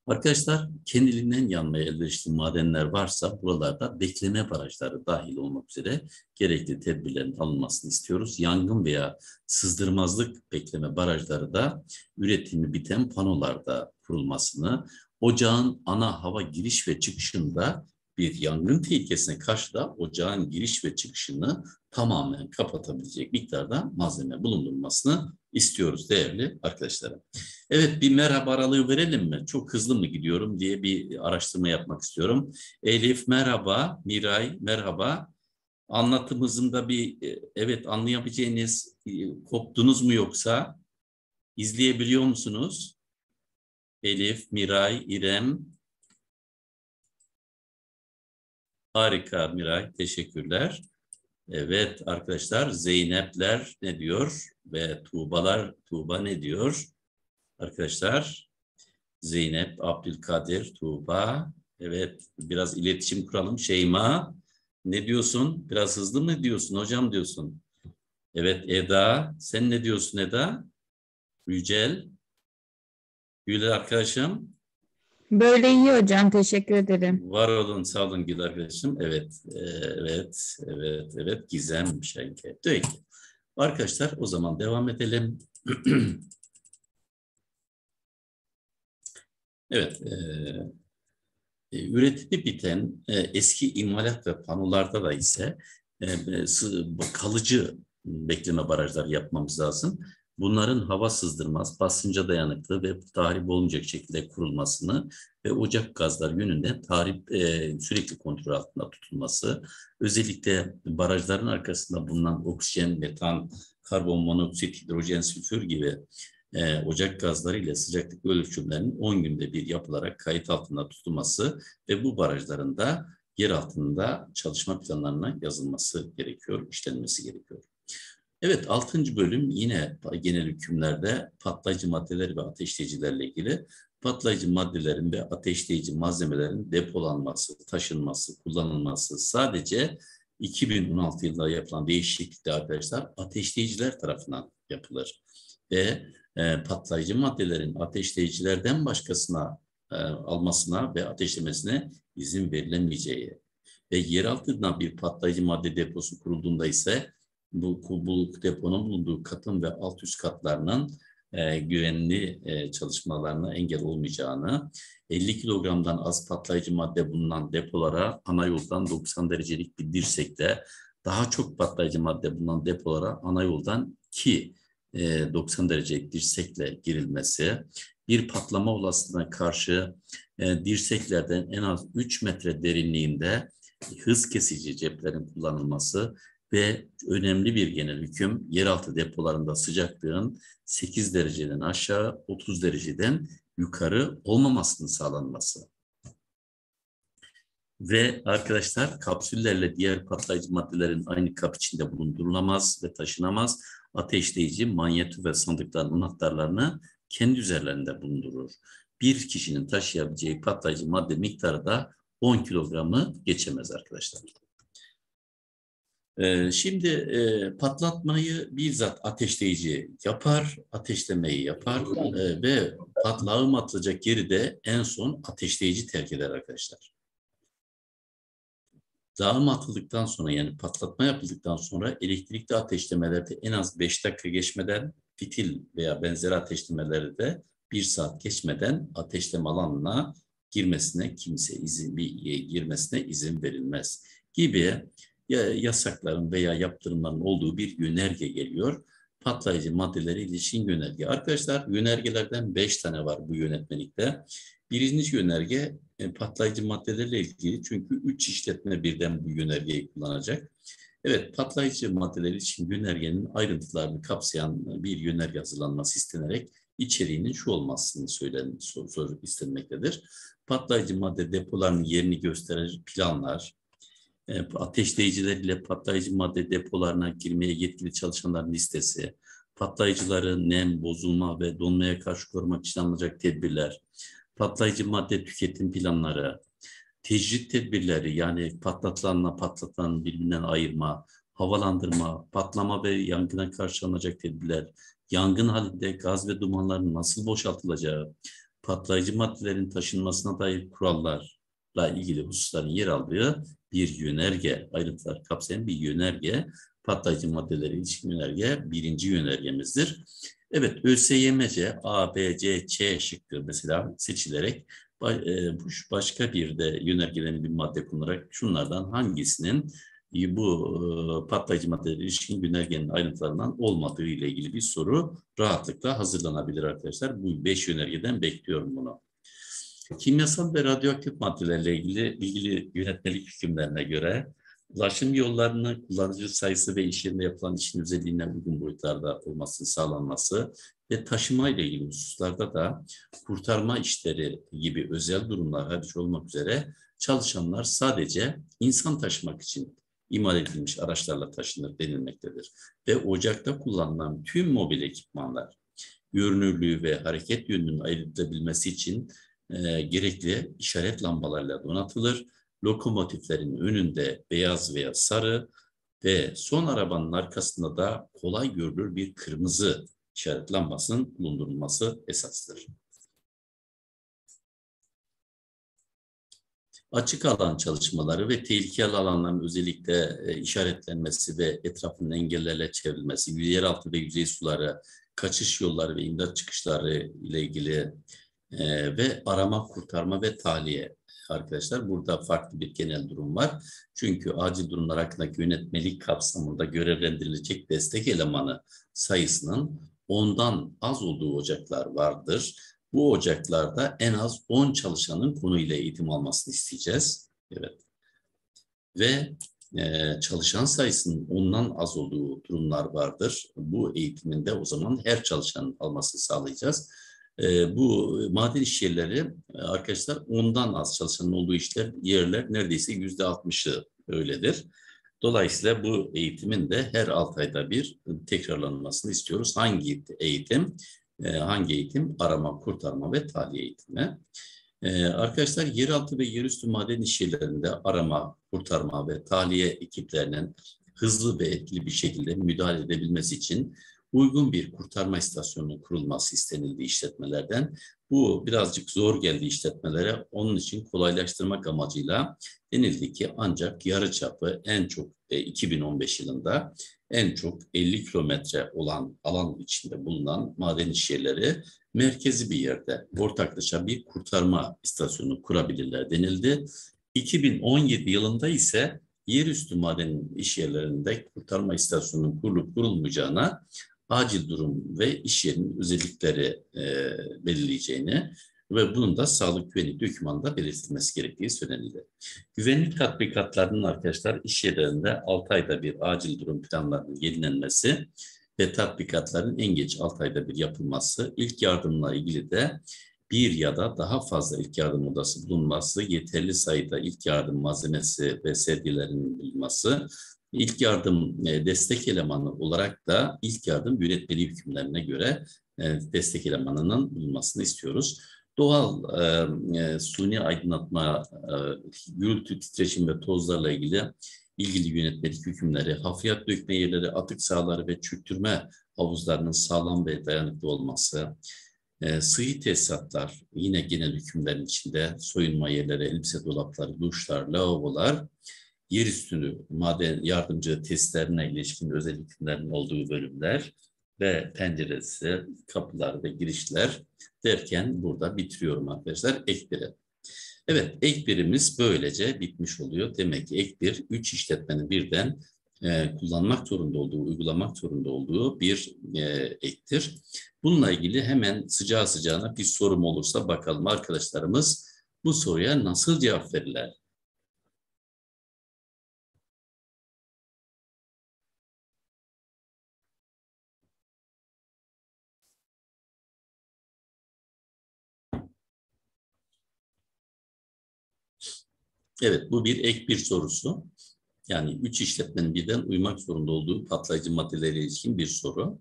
Arkadaşlar kendiliğinden yanmaya elverişli madenler varsa buralarda bekleme barajları dahil olmak üzere gerekli tedbirlerin alınmasını istiyoruz. Yangın veya sızdırmazlık bekleme barajları da üretimi biten panolarda kurulmasını, ocağın ana hava giriş ve çıkışında bir yangın tehlikesine karşı da ocağın giriş ve çıkışını tamamen kapatabilecek miktarda malzeme bulundurmasını istiyoruz değerli arkadaşlarım. Evet bir merhaba aralığı verelim mi? Çok hızlı mı gidiyorum diye bir araştırma yapmak istiyorum. Elif merhaba, Miray merhaba. Anlatımızında bir e, evet anlayabileceğiniz e, koptunuz mu yoksa izleyebiliyor musunuz? Elif, Miray, İrem. Harika Miray, teşekkürler. Evet arkadaşlar Zeynepler ne diyor ve Tuğbalar, Tuğba ne diyor? Arkadaşlar Zeynep, Abdülkadir, Tuğba. Evet biraz iletişim kuralım. Şeyma ne diyorsun? Biraz hızlı mı diyorsun hocam diyorsun? Evet Eda sen ne diyorsun Eda? Yücel. Gül arkadaşım. Böyle iyi hocam. Teşekkür ederim. Var olun, sağ olun Gül arkadaşım. Evet, e, evet, evet, evet. Gizem Şenke. Peki. Arkadaşlar o zaman devam edelim. evet, e, e, üretimi biten e, eski imalat ve panolarda da ise e, kalıcı bekleme barajları yapmamız lazım. Bunların hava sızdırmaz, basınca dayanıklı ve tahrip olmayacak şekilde kurulmasını ve ocak gazlar yönünde tahrip e, sürekli kontrol altında tutulması, özellikle barajların arkasında bulunan oksijen, metan, karbon monoksit, hidrojen, sülfür gibi e, ocak gazları ile sıcaklık ölçümlerinin 10 günde bir yapılarak kayıt altında tutulması ve bu barajların da yer altında çalışma planlarına yazılması gerekiyor, işlenmesi gerekiyor. Evet, altıncı bölüm yine genel hükümlerde patlayıcı maddeler ve ateşleyicilerle ilgili patlayıcı maddelerin ve ateşleyici malzemelerin depolanması, taşınması, kullanılması sadece 2016 yılında yapılan değişiklikte arkadaşlar ateşleyiciler tarafından yapılır. Ve e, patlayıcı maddelerin ateşleyicilerden başkasına e, almasına ve ateşlemesine izin verilemeyeceği ve yer altında bir patlayıcı madde deposu kurulduğunda ise bu, bu deponun bulunduğu katın ve alt üst katlarının e, güvenli e, çalışmalarına engel olmayacağını, 50 kilogramdan az patlayıcı madde bulunan depolara ana yoldan 90 derecelik bir dirsekle, daha çok patlayıcı madde bulunan depolara ana yoldan ki e, 90 derecelik dirsekle girilmesi, bir patlama olasılığına karşı e, dirseklerden en az 3 metre derinliğinde hız kesici ceplerin kullanılması ve önemli bir genel hüküm yeraltı depolarında sıcaklığın 8 dereceden aşağı 30 dereceden yukarı olmamasının sağlanması. Ve arkadaşlar kapsüllerle diğer patlayıcı maddelerin aynı kap içinde bulundurulamaz ve taşınamaz. Ateşleyici, manyeto ve sandıkların anahtarlarını kendi üzerlerinde bulundurur. Bir kişinin taşıyabileceği patlayıcı madde miktarı da 10 kilogramı geçemez arkadaşlar. Ee, şimdi e, patlatmayı bizzat ateşleyici yapar, ateşlemeyi yapar e, ve patlağım atılacak yeri de en son ateşleyici terk eder arkadaşlar. Dağım atıldıktan sonra yani patlatma yapıldıktan sonra elektrikli ateşlemelerde en az 5 dakika geçmeden fitil veya benzeri ateşlemelerde de 1 saat geçmeden ateşleme alanına girmesine kimse izin bir girmesine izin verilmez gibi yasakların veya yaptırımların olduğu bir yönerge geliyor. Patlayıcı maddelere ilişkin yönerge. Arkadaşlar yönergelerden beş tane var bu yönetmelikte. Birinci yönerge e, patlayıcı maddelerle ilgili çünkü üç işletme birden bu yönergeyi kullanacak. Evet, patlayıcı maddeler için yönergenin ayrıntılarını kapsayan bir yönerge hazırlanması istenerek içeriğinin şu olmasını söylen, sor, sor, istenmektedir. Patlayıcı madde depolarının yerini gösteren planlar, ateşleyiciler ile patlayıcı madde depolarına girmeye yetkili çalışanların listesi, patlayıcıları nem, bozulma ve donmaya karşı korumak için alınacak tedbirler, patlayıcı madde tüketim planları, tecrit tedbirleri yani patlatılanla patlatılan birbirinden ayırma, havalandırma, patlama ve yangına karşı alınacak tedbirler, yangın halinde gaz ve dumanların nasıl boşaltılacağı, patlayıcı maddelerin taşınmasına dair kurallarla ilgili hususların yer aldığı bir yönerge, ayrıntılar kapsayan bir yönerge, patlayıcı maddelere ilişkin yönerge birinci yönergemizdir. Evet, ÖSYMC A, B, C, Ç şıkkı mesela seçilerek e, başka bir de yönergelerin bir madde kullanarak şunlardan hangisinin bu e, patlayıcı maddelere ilişkin yönergenin ayrıntılarından olmadığı ile ilgili bir soru rahatlıkla hazırlanabilir arkadaşlar. Bu beş yönergeden bekliyorum bunu. Kimyasal ve radyoaktif maddelerle ilgili ilgili yönetmelik hükümlerine göre ulaşım yollarının kullanıcı sayısı ve iş yerinde yapılan işin özelliğine uygun boyutlarda olmasının sağlanması ve taşıma ile ilgili hususlarda da kurtarma işleri gibi özel durumlar hariç olmak üzere çalışanlar sadece insan taşımak için imal edilmiş araçlarla taşınır denilmektedir. Ve ocakta kullanılan tüm mobil ekipmanlar görünürlüğü ve hareket yönünün ayrılabilmesi için e, gerekli işaret lambalarla donatılır. Lokomotiflerin önünde beyaz veya sarı ve son arabanın arkasında da kolay görülür bir kırmızı işaret lambasının bulundurulması esastır. Açık alan çalışmaları ve tehlikeli alanların özellikle e, işaretlenmesi ve etrafının engellerle çevrilmesi, yeraltı ve yüzey suları, kaçış yolları ve imdat çıkışları ile ilgili e, ve arama, kurtarma ve tahliye arkadaşlar. Burada farklı bir genel durum var. Çünkü acil durumlar hakkındaki yönetmelik kapsamında görevlendirilecek destek elemanı sayısının ondan az olduğu ocaklar vardır. Bu ocaklarda en az 10 çalışanın konuyla eğitim almasını isteyeceğiz. Evet. Ve e, çalışan sayısının ondan az olduğu durumlar vardır. Bu eğitiminde o zaman her çalışanın almasını sağlayacağız. E, bu maden iş yerleri e, arkadaşlar ondan az çalışanın olduğu işler yerler neredeyse yüzde altmışı öyledir. Dolayısıyla bu eğitimin de her 6 ayda bir tekrarlanmasını istiyoruz. Hangi eğitim? E, hangi eğitim? Arama, kurtarma ve tahliye eğitimi. Ee, arkadaşlar yeraltı ve yerüstü maden işyerlerinde arama, kurtarma ve tahliye ekiplerinin hızlı ve etkili bir şekilde müdahale edebilmesi için uygun bir kurtarma istasyonunun kurulması istenildi işletmelerden. Bu birazcık zor geldi işletmelere. Onun için kolaylaştırmak amacıyla denildi ki ancak yarı çapı en çok e, 2015 yılında en çok 50 kilometre olan alan içinde bulunan maden işyerleri merkezi bir yerde ortaklaşa bir kurtarma istasyonu kurabilirler denildi. 2017 yılında ise yerüstü maden iş yerlerinde kurtarma istasyonunun kurulup kurulmayacağına acil durum ve iş yerinin özellikleri e, belirleyeceğini ve bunun da sağlık güvenlik dokümanında belirtilmesi gerektiği söylenildi. Güvenlik tatbikatlarının arkadaşlar iş yerlerinde 6 ayda bir acil durum planlarının yenilenmesi ve tatbikatların en geç 6 ayda bir yapılması, ilk yardımla ilgili de bir ya da daha fazla ilk yardım odası bulunması, yeterli sayıda ilk yardım malzemesi ve sevgilerinin bulunması, ilk yardım e, destek elemanı olarak da ilk yardım yönetmeliği hükümlerine göre e, destek elemanının bulunmasını istiyoruz. Doğal e, e, suni aydınlatma, e, gürültü, titreşim ve tozlarla ilgili ilgili yönetmelik hükümleri, hafriyat dökme yerleri, atık sahaları ve çöktürme havuzlarının sağlam ve dayanıklı olması, e, sıhhi tesisatlar yine genel hükümlerin içinde soyunma yerleri, elbise dolapları, duşlar, lavabolar, yer üstünü maden yardımcı testlerine ilişkin özel hükümlerin olduğu bölümler ve penceresi, kapılar ve girişler derken burada bitiriyorum arkadaşlar ekleri. Evet, ek birimiz böylece bitmiş oluyor. Demek ki ek bir, üç işletmenin birden e, kullanmak zorunda olduğu, uygulamak zorunda olduğu bir e, ektir. Bununla ilgili hemen sıcağı sıcağına bir sorum olursa bakalım arkadaşlarımız bu soruya nasıl cevap verirler? Evet, bu bir ek bir sorusu. Yani üç işletmenin birden uymak zorunda olduğu patlayıcı maddelere ilişkin bir soru.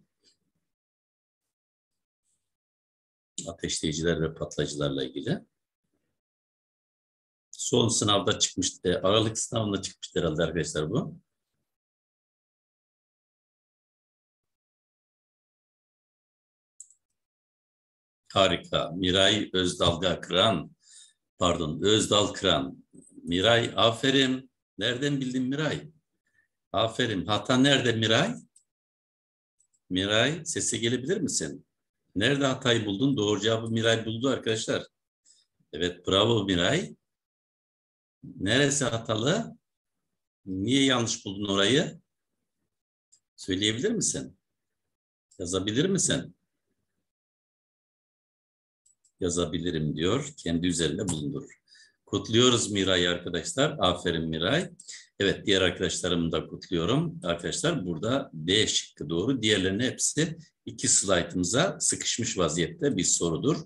Ateşleyiciler ve patlayıcılarla ilgili. Son sınavda çıkmıştı. Aralık sınavında çıkmıştı herhalde arkadaşlar bu. Harika. Miray Özdalga Kıran, pardon Özdal Kıran Miray aferin. Nereden bildin Miray? Aferin. Hata nerede Miray? Miray sese gelebilir misin? Nerede hatayı buldun? Doğru cevabı Miray buldu arkadaşlar. Evet bravo Miray. Neresi hatalı? Niye yanlış buldun orayı? Söyleyebilir misin? Yazabilir misin? Yazabilirim diyor. Kendi üzerinde bulundurur. Kutluyoruz Miray arkadaşlar. Aferin Miray. Evet diğer arkadaşlarımı da kutluyorum. Arkadaşlar burada B şıkkı doğru. Diğerlerinin hepsi iki slaytımıza sıkışmış vaziyette bir sorudur.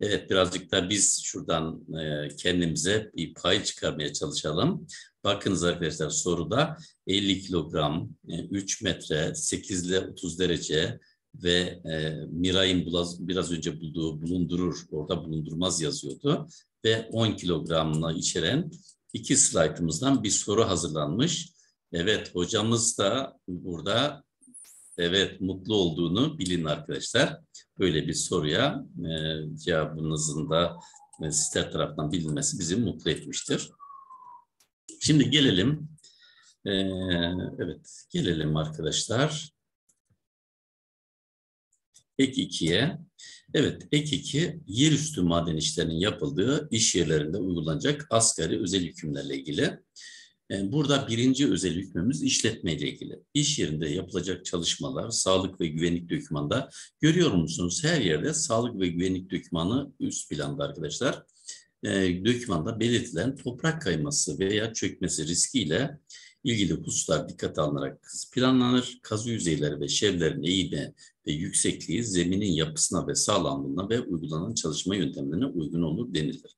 Evet birazcık da biz şuradan e, kendimize bir pay çıkarmaya çalışalım. Bakınız arkadaşlar soruda 50 kilogram, e, 3 metre, 8 ile 30 derece ve e, Miray'ın biraz önce bulduğu bulundurur, orada bulundurmaz yazıyordu ve 10 kilogramla içeren iki slaytımızdan bir soru hazırlanmış. Evet hocamız da burada evet mutlu olduğunu bilin arkadaşlar. Böyle bir soruya e, cevabınızın da e, sizler tarafından bilinmesi bizi mutlu etmiştir. Şimdi gelelim. E, evet gelelim arkadaşlar. Ek 2'ye. Evet, ek 2 yerüstü maden işlerinin yapıldığı iş yerlerinde uygulanacak asgari özel hükümlerle ilgili. Yani burada birinci özel hükmümüz işletme ile ilgili. İş yerinde yapılacak çalışmalar, sağlık ve güvenlik dokümanında görüyor musunuz? Her yerde sağlık ve güvenlik dokümanı üst planda arkadaşlar. E, dokümanda belirtilen toprak kayması veya çökmesi riskiyle ilgili hususlar dikkate alınarak planlanır. Kazı yüzeyleri ve şevlerin eğimi ve yüksekliği zeminin yapısına ve sağlamlığına ve uygulanan çalışma yöntemlerine uygun olur denilir.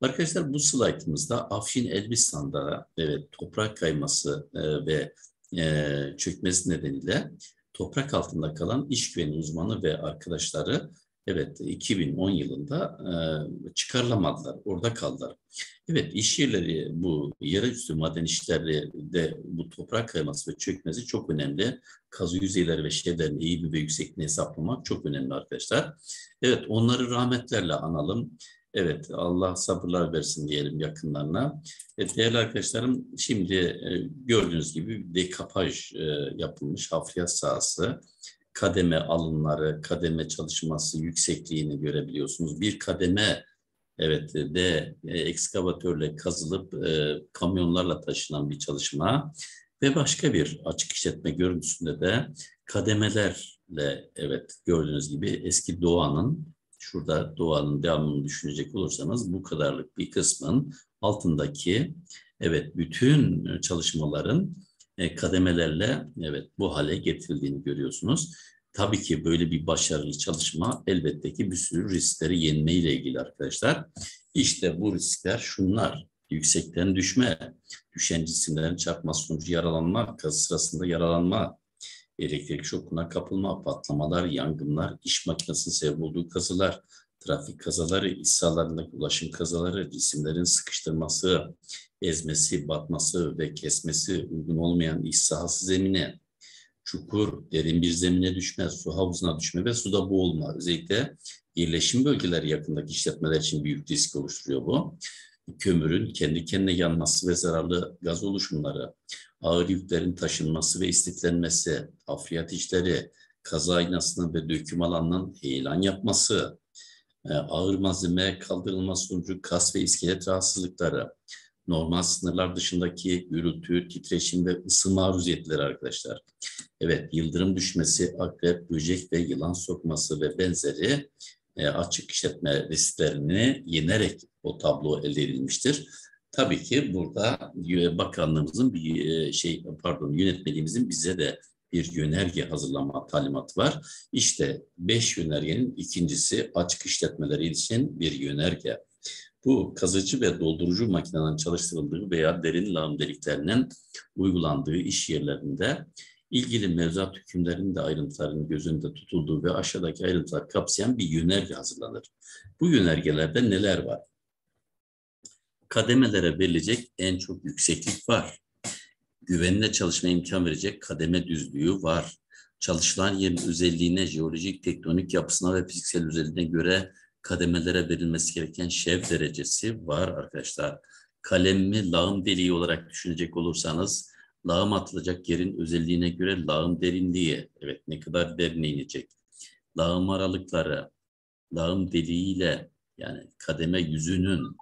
Arkadaşlar bu slaytımızda Afşin Elbistan'da evet toprak kayması e, ve e, çökmesi nedeniyle toprak altında kalan iş güveni uzmanı ve arkadaşları evet 2010 yılında e, çıkarılamadılar, orada kaldılar. Evet iş yerleri bu yerüstü maden işleri de bu toprak kayması ve çökmesi çok önemli. Kazı yüzeyleri ve şevlerin eğimi ve yüksekliğini hesaplamak çok önemli arkadaşlar. Evet onları rahmetlerle analım. Evet, Allah sabırlar versin diyelim yakınlarına. Evet, değerli arkadaşlarım, şimdi e, gördüğünüz gibi dekapaj e, yapılmış hafriyat sahası. Kademe alınları, kademe çalışması, yüksekliğini görebiliyorsunuz. Bir kademe evet de e, ekskavatörle kazılıp e, kamyonlarla taşınan bir çalışma ve başka bir açık işletme görüntüsünde de kademelerle evet gördüğünüz gibi eski Doğan'ın şurada doğanın devamını düşünecek olursanız bu kadarlık bir kısmın altındaki evet bütün çalışmaların e, kademelerle evet bu hale getirildiğini görüyorsunuz. Tabii ki böyle bir başarılı çalışma elbette ki bir sürü riskleri yenmeyle ilgili arkadaşlar. İşte bu riskler şunlar. Yüksekten düşme, düşen cisimlerin çarpması sonucu yaralanma, kazı sırasında yaralanma, elektrik şokuna kapılma, patlamalar, yangınlar, iş makinesinin sebep olduğu kazılar, trafik kazaları, iş sahalarındaki ulaşım kazaları, cisimlerin sıkıştırması, ezmesi, batması ve kesmesi, uygun olmayan iş sahası zemine, çukur, derin bir zemine düşme, su havuzuna düşme ve suda boğulma. Özellikle yerleşim bölgeleri yakındaki işletmeler için büyük risk oluşturuyor bu. Kömürün kendi kendine yanması ve zararlı gaz oluşumları, ağır yüklerin taşınması ve istiflenmesi, hafriyat işleri, kaza aynasının ve döküm alanının heyelan yapması, ağır malzeme kaldırılması sonucu kas ve iskelet rahatsızlıkları, normal sınırlar dışındaki gürültü, titreşim ve ısı maruziyetleri arkadaşlar. Evet, yıldırım düşmesi, akrep, böcek ve yılan sokması ve benzeri e, açık işletme risklerini yenerek o tablo elde edilmiştir. Tabii ki burada bakanlığımızın bir e, şey pardon yönetmeliğimizin bize de bir yönerge hazırlama talimatı var. İşte beş yönergenin ikincisi açık işletmeleri için bir yönerge. Bu kazıcı ve doldurucu makinelerin çalıştırıldığı veya derin lağım deliklerinin uygulandığı iş yerlerinde ilgili mevzuat hükümlerinin de ayrıntılarının gözünde tutulduğu ve aşağıdaki ayrıntılar kapsayan bir yönerge hazırlanır. Bu yönergelerde neler var? Kademelere verilecek en çok yükseklik var. Güvenle çalışma imkan verecek kademe düzlüğü var. Çalışılan yerin özelliğine, jeolojik, tektonik yapısına ve fiziksel özelliğine göre kademelere verilmesi gereken şev derecesi var arkadaşlar. Kalemmi lağım deliği olarak düşünecek olursanız lağım atılacak yerin özelliğine göre lağım derinliği, evet ne kadar derine inecek. Lağım aralıkları, lağım deliğiyle yani kademe yüzünün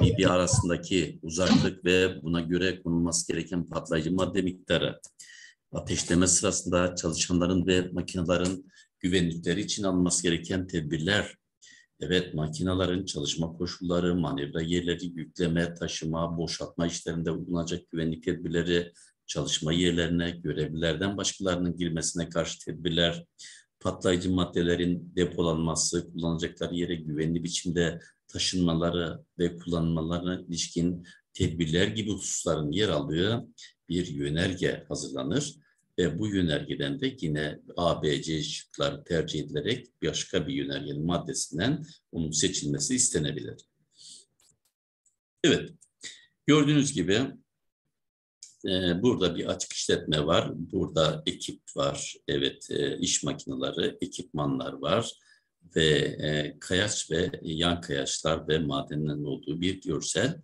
bir arasındaki uzaklık ve buna göre konulması gereken patlayıcı madde miktarı, ateşleme sırasında çalışanların ve makinelerin güvenlikleri için alınması gereken tedbirler, Evet, makinaların çalışma koşulları, manevra yerleri, yükleme, taşıma, boşaltma işlerinde uygulanacak güvenlik tedbirleri, çalışma yerlerine, görevlilerden başkalarının girmesine karşı tedbirler, patlayıcı maddelerin depolanması, kullanacakları yere güvenli biçimde taşınmaları ve kullanmalarına ilişkin tedbirler gibi hususların yer aldığı bir yönerge hazırlanır ve bu yönergeden de yine A, B, C şıkları tercih edilerek başka bir yönergenin maddesinden onun seçilmesi istenebilir. Evet, gördüğünüz gibi e, burada bir açık işletme var, burada ekip var, evet e, iş makineleri, ekipmanlar var. Ve e, kayaç ve yan kayaçlar ve madenlerin olduğu bir görsel.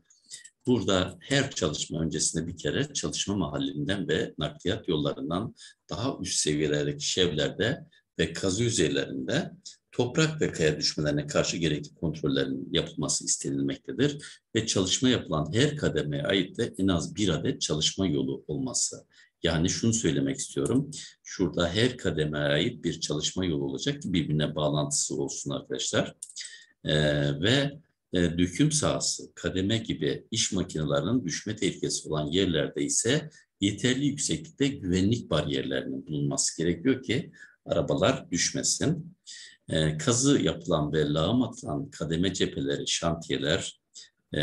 Burada her çalışma öncesinde bir kere çalışma mahallinden ve nakliyat yollarından daha üst seviyelerdeki şevlerde ve kazı yüzeylerinde toprak ve kaya düşmelerine karşı gerekli kontrollerin yapılması istenilmektedir ve çalışma yapılan her kademeye ait de en az bir adet çalışma yolu olması. Yani şunu söylemek istiyorum. Şurada her kademeye ait bir çalışma yolu olacak ki birbirine bağlantısı olsun arkadaşlar. Ee, ve e, döküm sahası, kademe gibi iş makinelerinin düşme tehlikesi olan yerlerde ise yeterli yükseklikte güvenlik bariyerlerinin bulunması gerekiyor ki arabalar düşmesin. Ee, kazı yapılan ve lağım atılan kademe cepheleri, şantiyeler, e,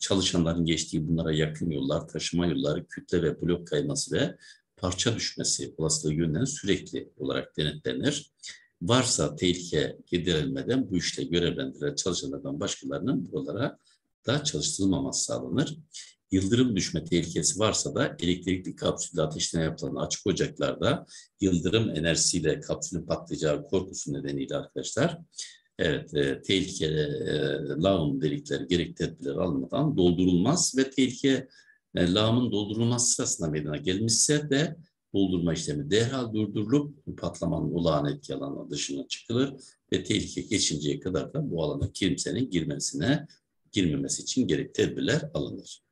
çalışanların geçtiği bunlara yakın yollar, taşıma yolları, kütle ve blok kayması ve parça düşmesi olasılığı yönünden sürekli olarak denetlenir. Varsa tehlike giderilmeden bu işte görevlendirilen çalışanlardan başkalarının buralara da çalıştırılmaması sağlanır. Yıldırım düşme tehlikesi varsa da elektrikli kapsülle ateşleme yapılan açık ocaklarda yıldırım enerjisiyle kapsülün patlayacağı korkusu nedeniyle arkadaşlar evet e, tehlikeli e, lağım delikleri gerekli tedbirler almadan doldurulmaz ve tehlike e, lağımın doldurulması sırasında meydana gelmişse de doldurma işlemi derhal durdurulup patlamanın olağan etki alanı dışına çıkılır ve tehlike geçinceye kadar da bu alana kimsenin girmesine girmemesi için gerekli tedbirler alınır.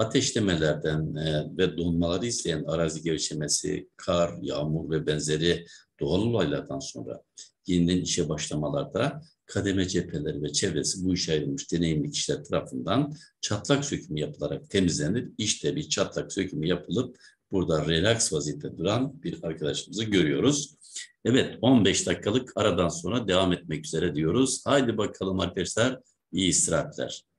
Ateşlemelerden e, ve donmaları izleyen arazi gevşemesi, kar, yağmur ve benzeri doğal olaylardan sonra yeniden işe başlamalarda kademe cepheleri ve çevresi bu işe ayrılmış deneyimli kişiler tarafından çatlak sökümü yapılarak temizlenir. İşte bir çatlak sökümü yapılıp burada relax vaziyette duran bir arkadaşımızı görüyoruz. Evet 15 dakikalık aradan sonra devam etmek üzere diyoruz. Haydi bakalım arkadaşlar iyi istirahatler.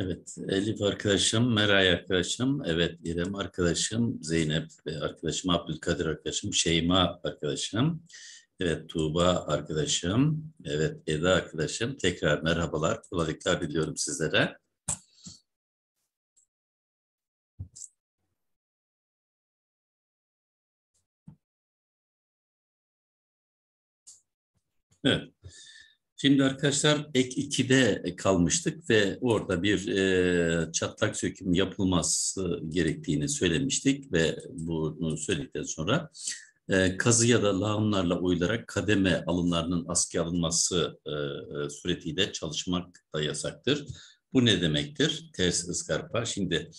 Evet, Elif arkadaşım, Meray arkadaşım, evet İrem arkadaşım, Zeynep arkadaşım, Abdülkadir arkadaşım, Şeyma arkadaşım, evet Tuğba arkadaşım, evet Eda arkadaşım. Tekrar merhabalar, kolaylıklar diliyorum sizlere. Evet. Şimdi arkadaşlar ek 2'de kalmıştık ve orada bir e, çatlak söküm yapılması gerektiğini söylemiştik ve bunu söyledikten sonra e, kazı ya da lağımlarla oyularak kademe alımlarının askıya alınması e, e, suretiyle çalışmak da yasaktır. Bu ne demektir? Ters ıskarpa. Şimdi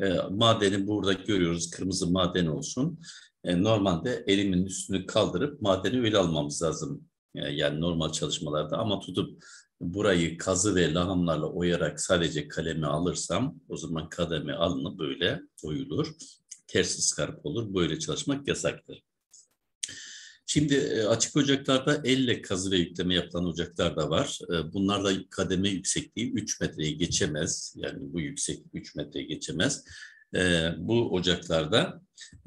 e, madeni burada görüyoruz. Kırmızı maden olsun. E, normalde elimin üstünü kaldırıp madeni öyle almamız lazım yani normal çalışmalarda ama tutup burayı kazı ve lahamlarla oyarak sadece kalemi alırsam o zaman kademe alınıp böyle oyulur. Ters ıskarp olur. Böyle çalışmak yasaktır. Şimdi e, açık ocaklarda elle kazı ve yükleme yapılan ocaklar da var. E, bunlarda kademe yüksekliği 3 metreyi geçemez. Yani bu yüksek 3 metreyi geçemez. E, bu ocaklarda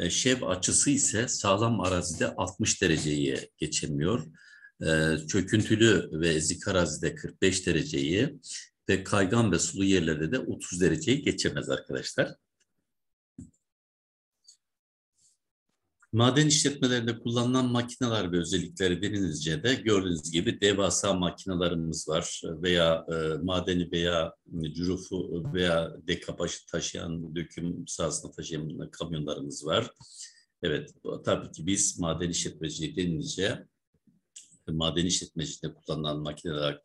şev açısı ise sağlam arazide 60 dereceyi geçemiyor. Ee, çöküntülü ve ezik arazide 45 dereceyi ve kaygan ve sulu yerlerde de 30 dereceyi geçemez arkadaşlar. Maden işletmelerinde kullanılan makineler ve özellikleri denizce de gördüğünüz gibi devasa makinelerimiz var veya e, madeni veya cürufu veya dekabaşı taşıyan, döküm sahasına taşıyan kamyonlarımız var. Evet, tabii ki biz maden işletmeciliği denince maden işletmeciliğinde kullanılan makineler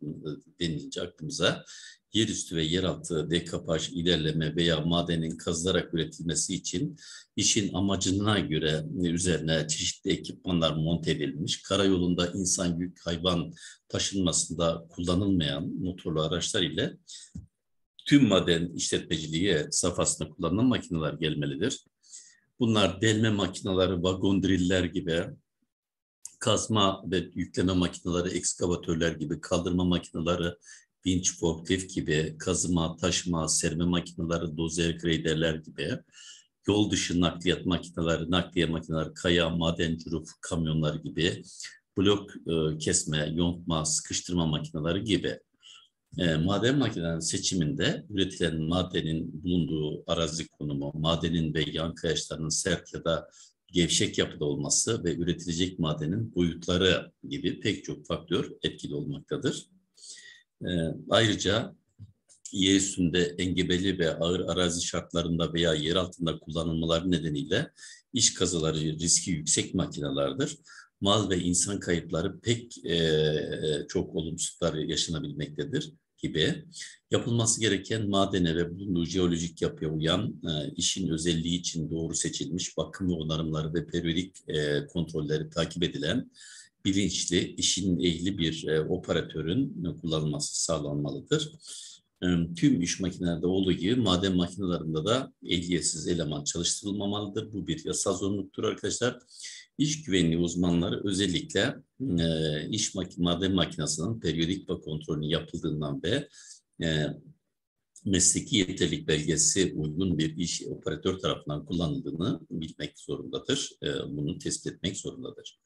denilince aklımıza yerüstü ve yeraltı dekapaj, ilerleme veya madenin kazılarak üretilmesi için işin amacına göre üzerine çeşitli ekipmanlar monte edilmiş. Karayolunda insan yük hayvan taşınmasında kullanılmayan motorlu araçlar ile tüm maden işletmeciliği safhasında kullanılan makineler gelmelidir. Bunlar delme makineleri, vagon driller gibi kazma ve yükleme makineleri, ekskavatörler gibi, kaldırma makineleri, vinç, forklift gibi, kazıma, taşıma, serme makineleri, dozer, graderler gibi, yol dışı nakliyat makineleri, nakliye makineleri, kaya, maden, cüruf, kamyonlar gibi, blok e, kesme, yontma, sıkıştırma makineleri gibi. E, maden makinelerinin seçiminde üretilen madenin bulunduğu arazi konumu, madenin ve yan kayaçlarının sert ya da gevşek yapıda olması ve üretilecek madenin boyutları gibi pek çok faktör etkili olmaktadır. E, ayrıca yer üstünde engebeli ve ağır arazi şartlarında veya yer altında kullanılmaları nedeniyle iş kazıları riski yüksek makinelerdir. Mal ve insan kayıpları pek e, çok olumsuzluklar yaşanabilmektedir gibi yapılması gereken madene ve bulunduğu jeolojik yapıya uyan e, işin özelliği için doğru seçilmiş bakım ve onarımları ve periyodik e, kontrolleri takip edilen bilinçli, işin ehli bir e, operatörün kullanılması sağlanmalıdır. E, tüm iş makinelerde olduğu gibi maden makinelerinde de ehliyetsiz eleman çalıştırılmamalıdır. Bu bir yasal zorunluluktur arkadaşlar. İş güvenliği uzmanları özellikle e, iş mak maden makinesinin periyodik ve kontrolünü yapıldığından ve e, mesleki yeterlik belgesi uygun bir iş operatör tarafından kullanıldığını bilmek zorundadır. E, bunu tespit etmek zorundadır.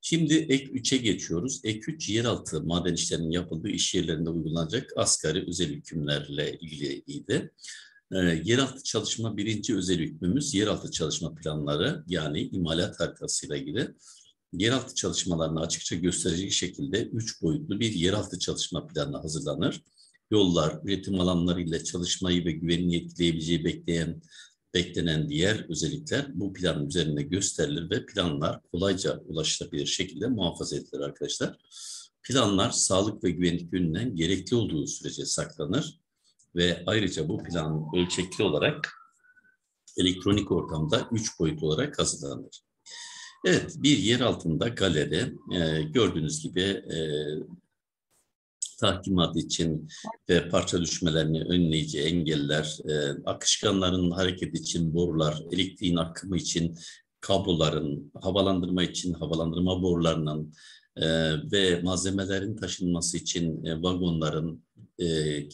Şimdi ek 3'e geçiyoruz. Ek 3 yeraltı maden işlerinin yapıldığı iş yerlerinde uygulanacak asgari özel hükümlerle ilgiliydi. E, yeraltı çalışma birinci özel hükmümüz yeraltı çalışma planları yani imalat haritasıyla ilgili. Yeraltı çalışmalarını açıkça gösterecek şekilde üç boyutlu bir yeraltı çalışma planı hazırlanır. Yollar, üretim alanları ile çalışmayı ve güvenliği etkileyebileceği bekleyen beklenen diğer özellikler bu planın üzerinde gösterilir ve planlar kolayca ulaşılabilir şekilde muhafaza edilir arkadaşlar. Planlar sağlık ve güvenlik yönünden gerekli olduğu sürece saklanır ve ayrıca bu plan ölçekli olarak elektronik ortamda üç boyut olarak hazırlanır. Evet, bir yer altında galeri e, gördüğünüz gibi e, tahkimat için ve parça düşmelerini önleyici engeller, e, akışkanların hareket için borular, elektriğin akımı için kabloların, havalandırma için havalandırma borularının e, ve malzemelerin taşınması için e, vagonların e,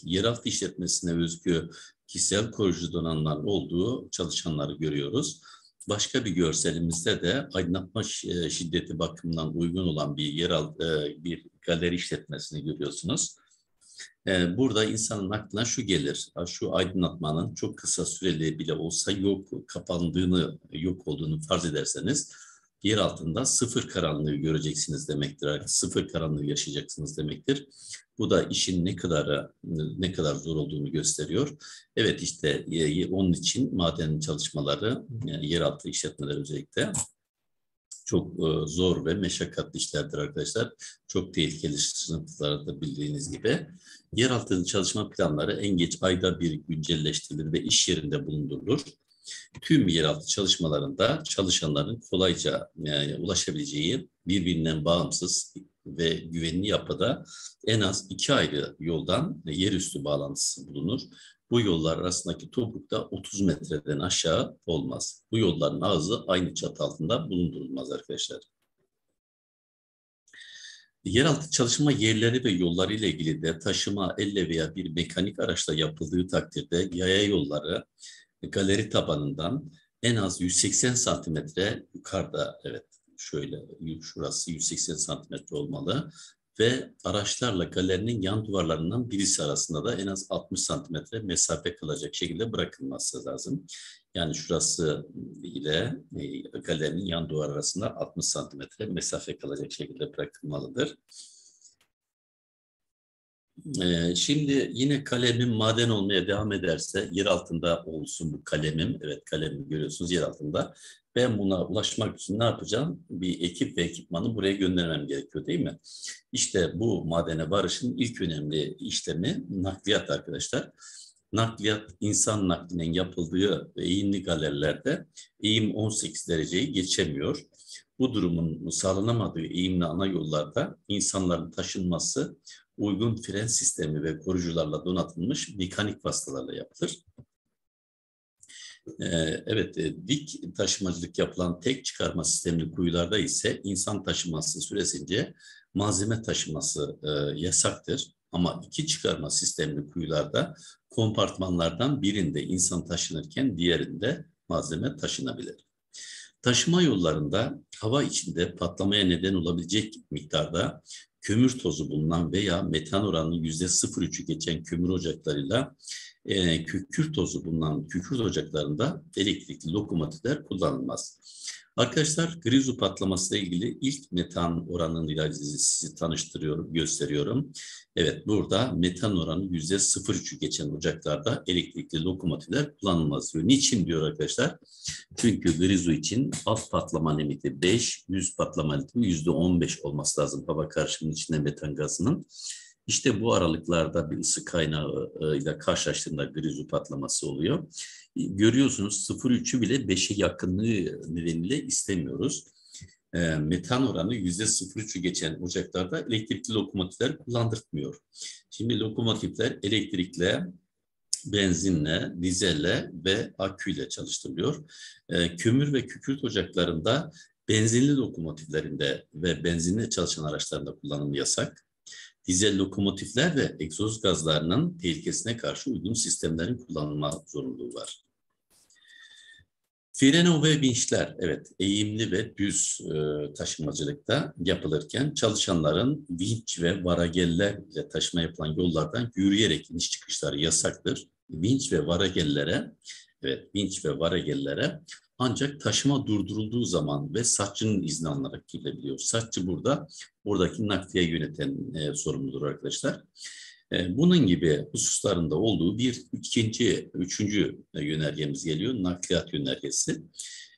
yeraltı işletmesine özgü kişisel koruyucu donanımlar olduğu çalışanları görüyoruz. Başka bir görselimizde de aydınlatma e, şiddeti bakımından uygun olan bir yeraltı e, bir galeri işletmesini görüyorsunuz. E, burada insanın aklına şu gelir, şu aydınlatmanın çok kısa süreli bile olsa yok, kapandığını, yok olduğunu farz ederseniz yer altında sıfır karanlığı göreceksiniz demektir. Sıfır karanlığı yaşayacaksınız demektir. Bu da işin ne kadar ne kadar zor olduğunu gösteriyor. Evet işte onun için maden çalışmaları, yani yeraltı işletmeler özellikle çok e, zor ve meşakkatli işlerdir arkadaşlar. Çok tehlikeli sınıflarda bildiğiniz gibi. Yeraltı çalışma planları en geç ayda bir güncelleştirilir ve iş yerinde bulundurulur. Tüm yeraltı çalışmalarında çalışanların kolayca yani ulaşabileceği birbirinden bağımsız ve güvenli yapıda en az iki ayrı yoldan yerüstü bağlantısı bulunur. Bu yollar arasındaki toprukta 30 metreden aşağı olmaz. Bu yolların ağzı aynı çatı altında bulundurulmaz arkadaşlar. Yeraltı çalışma yerleri ve yolları ile ilgili de taşıma elle veya bir mekanik araçla yapıldığı takdirde yaya yolları galeri tabanından en az 180 santimetre yukarıda evet şöyle şurası 180 santimetre olmalı ve araçlarla galerinin yan duvarlarından birisi arasında da en az 60 santimetre mesafe kalacak şekilde bırakılması lazım. Yani şurası ile e, galerinin yan duvar arasında 60 santimetre mesafe kalacak şekilde bırakılmalıdır. Ee, şimdi yine kalemim maden olmaya devam ederse yer altında olsun bu kalemim. Evet kalemimi görüyorsunuz yer altında. Ben buna ulaşmak için ne yapacağım? Bir ekip ve ekipmanı buraya göndermem gerekiyor değil mi? İşte bu madene varışın ilk önemli işlemi nakliyat arkadaşlar. Nakliyat insan naklinin yapıldığı eğimli galerilerde eğim 18 dereceyi geçemiyor. Bu durumun sağlanamadığı eğimli ana yollarda insanların taşınması uygun fren sistemi ve koruyucularla donatılmış mekanik vasıtalarla yapılır. Ee, evet, e, dik taşımacılık yapılan tek çıkarma sistemli kuyularda ise insan taşıması süresince malzeme taşıması e, yasaktır. Ama iki çıkarma sistemli kuyularda kompartmanlardan birinde insan taşınırken diğerinde malzeme taşınabilir. Taşıma yollarında hava içinde patlamaya neden olabilecek miktarda kömür tozu bulunan veya metan oranı yüzde 0,3'ü geçen kömür ocaklarıyla e, kükürt tozu bulunan kükürt ocaklarında elektrikli lokomotifler kullanılmaz. Arkadaşlar grizu patlaması ile ilgili ilk metan oranıyla sizi tanıştırıyorum, gösteriyorum. Evet burada metan oranı yüzde 0,3'ü geçen ocaklarda elektrikli lokomotifler kullanılmaz diyor. Niçin diyor arkadaşlar? Çünkü grizu için alt patlama limiti 5, yüz patlama limiti yüzde 15 olması lazım hava karışımının içinde metan gazının. İşte bu aralıklarda bir ısı kaynağıyla karşılaştığında grizu patlaması oluyor. Görüyorsunuz 0.3'ü bile 5'e yakınlığı nedeniyle istemiyoruz. E, metan oranı %0.3'ü geçen ocaklarda elektrikli lokomotifler kullandırtmıyor. Şimdi lokomotifler elektrikle, benzinle, dizelle ve aküyle çalıştırılıyor. E, kömür ve kükürt ocaklarında benzinli lokomotiflerinde ve benzinle çalışan araçlarında kullanımı yasak dizel lokomotifler ve egzoz gazlarının tehlikesine karşı uygun sistemlerin kullanılma zorunluluğu var. Freno ve vinçler, evet eğimli ve düz e, taşımacılıkta yapılırken çalışanların vinç ve varageller ile taşıma yapılan yollardan yürüyerek iniş çıkışları yasaktır. Vinç ve varagellere, evet vinç ve varagellere ancak taşıma durdurulduğu zaman ve satçının izni alınarak girilebiliyor. Satçı burada buradaki nakliye yöneten e, sorumludur arkadaşlar. E, bunun gibi hususlarında olduğu bir ikinci, üçüncü yönergemiz geliyor. Nakliyat yönergesi.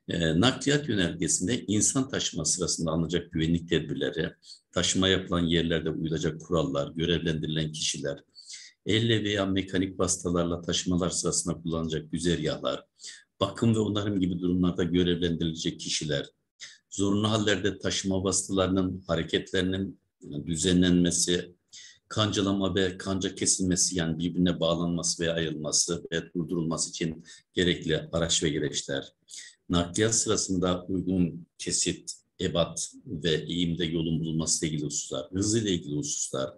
E, nakliyat yönergesinde insan taşıma sırasında alınacak güvenlik tedbirleri, taşıma yapılan yerlerde uyulacak kurallar, görevlendirilen kişiler, elle veya mekanik vasıtalarla taşımalar sırasında kullanılacak güzergahlar, bakım ve onarım gibi durumlarda görevlendirilecek kişiler, zorunlu hallerde taşıma vasıtalarının hareketlerinin düzenlenmesi, kancalama ve kanca kesilmesi yani birbirine bağlanması ve ayrılması ve durdurulması için gerekli araç ve gereçler, nakliyat sırasında uygun kesit ebat ve eğimde yolun bulunması ile ilgili hususlar, hızıyla ilgili hususlar,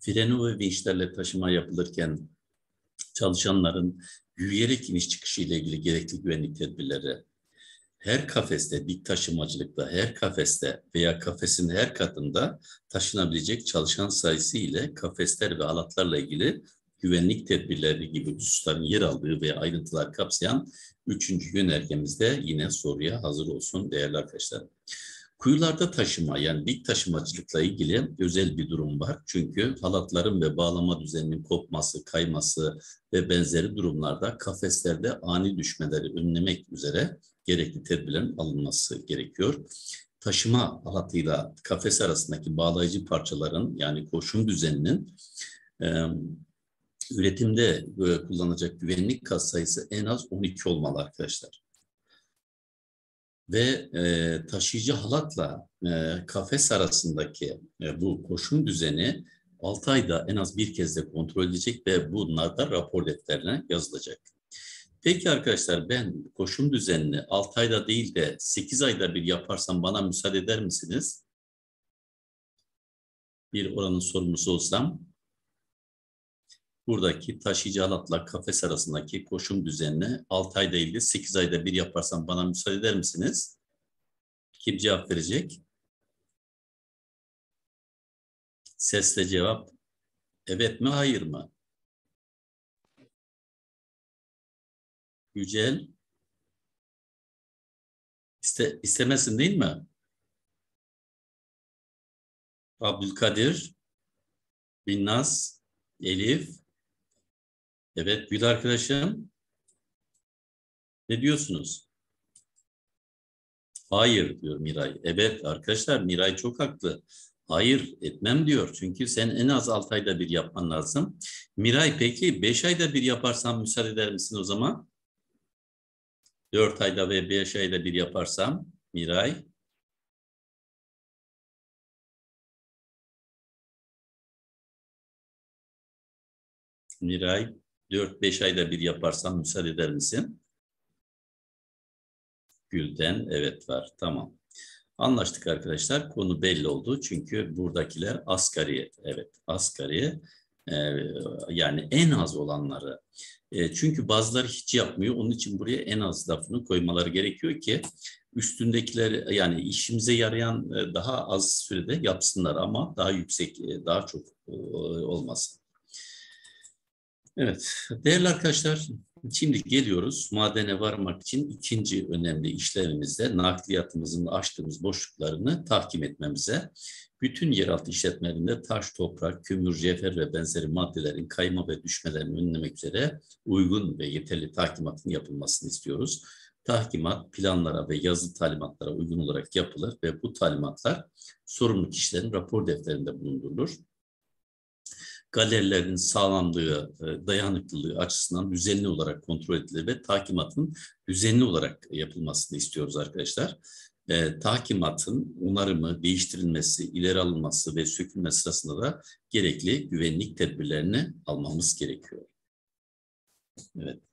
freni ve vinçlerle taşıma yapılırken çalışanların yürüyerek iniş çıkışı ile ilgili gerekli güvenlik tedbirleri, her kafeste, dik taşımacılıkta, her kafeste veya kafesin her katında taşınabilecek çalışan sayısı ile kafesler ve alatlarla ilgili güvenlik tedbirleri gibi hususların yer aldığı ve ayrıntılar kapsayan üçüncü yönergemizde yine soruya hazır olsun değerli arkadaşlar. Kuyularda taşıma yani dik taşımacılıkla ilgili özel bir durum var. Çünkü halatların ve bağlama düzeninin kopması, kayması ve benzeri durumlarda kafeslerde ani düşmeleri önlemek üzere gerekli tedbirlerin alınması gerekiyor. Taşıma halatıyla kafes arasındaki bağlayıcı parçaların yani koşum düzeninin e, üretimde kullanacak güvenlik kas sayısı en az 12 olmalı arkadaşlar. Ve e, taşıyıcı halatla e, kafes arasındaki e, bu koşum düzeni 6 ayda en az bir kez de kontrol edilecek ve bunlar da rapor defterine yazılacak. Peki arkadaşlar ben koşum düzenini 6 ayda değil de 8 ayda bir yaparsam bana müsaade eder misiniz? Bir oranın sorumlusu olsam buradaki taşıyıcı halatla kafes arasındaki koşum düzenini 6 ay değil de 8 ayda bir yaparsam bana müsaade eder misiniz? Kim cevap verecek? Sesle cevap evet mi hayır mı? Yücel İste, istemesin değil mi? Abdülkadir, Binnaz, Elif. Evet Gül arkadaşım. Ne diyorsunuz? Hayır diyor Miray. Evet arkadaşlar Miray çok haklı. Hayır etmem diyor. Çünkü sen en az 6 ayda bir yapman lazım. Miray peki 5 ayda bir yaparsan müsaade eder misin o zaman? 4 ayda ve 5 ayda bir yaparsam Miray Miray 4-5 ayda bir yaparsam müsaade eder misin? Gülden evet var tamam. Anlaştık arkadaşlar. Konu belli oldu. Çünkü buradakiler asgari. Evet asgari. Ee, yani en az olanları e, çünkü bazıları hiç yapmıyor. Onun için buraya en az lafını koymaları gerekiyor ki üstündekiler yani işimize yarayan e, daha az sürede yapsınlar ama daha yüksek, e, daha çok olmasın. Evet, değerli arkadaşlar, şimdi geliyoruz madene varmak için ikinci önemli işlemimizde nakliyatımızın açtığımız boşluklarını tahkim etmemize bütün yeraltı işletmelerinde taş, toprak, kömür, cevher ve benzeri maddelerin kayma ve düşmelerini önlemek üzere uygun ve yeterli tahkimatın yapılmasını istiyoruz. Tahkimat planlara ve yazı talimatlara uygun olarak yapılır ve bu talimatlar sorumlu kişilerin rapor defterinde bulundurulur. Galerilerin sağlamlığı, e, dayanıklılığı açısından düzenli olarak kontrol edilir ve tahkimatın düzenli olarak yapılmasını istiyoruz arkadaşlar e, takimatın onarımı, değiştirilmesi, ileri alınması ve sökülme sırasında da gerekli güvenlik tedbirlerini almamız gerekiyor. Evet.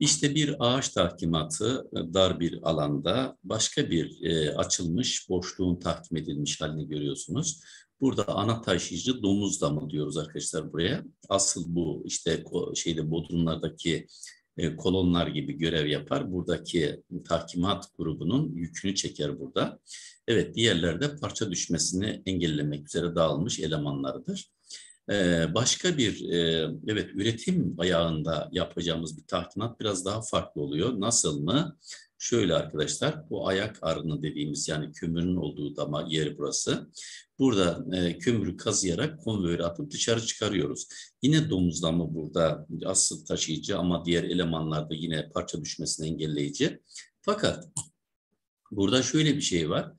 İşte bir ağaç tahkimatı e, dar bir alanda başka bir e, açılmış boşluğun tahkim edilmiş halini görüyorsunuz. Burada ana taşıyıcı domuz damı diyoruz arkadaşlar buraya. Asıl bu işte şeyde bodrumlardaki e, kolonlar gibi görev yapar. Buradaki tahkimat grubunun yükünü çeker burada. Evet diğerlerde parça düşmesini engellemek üzere dağılmış elemanlardır. Başka bir evet üretim ayağında yapacağımız bir tahkimat biraz daha farklı oluyor. Nasıl mı? Şöyle arkadaşlar bu ayak arını dediğimiz yani kömürün olduğu dama yer burası. Burada e, kömürü kazıyarak konveyöre atıp dışarı çıkarıyoruz. Yine domuzlama burada asıl taşıyıcı ama diğer elemanlarda yine parça düşmesini engelleyici. Fakat burada şöyle bir şey var.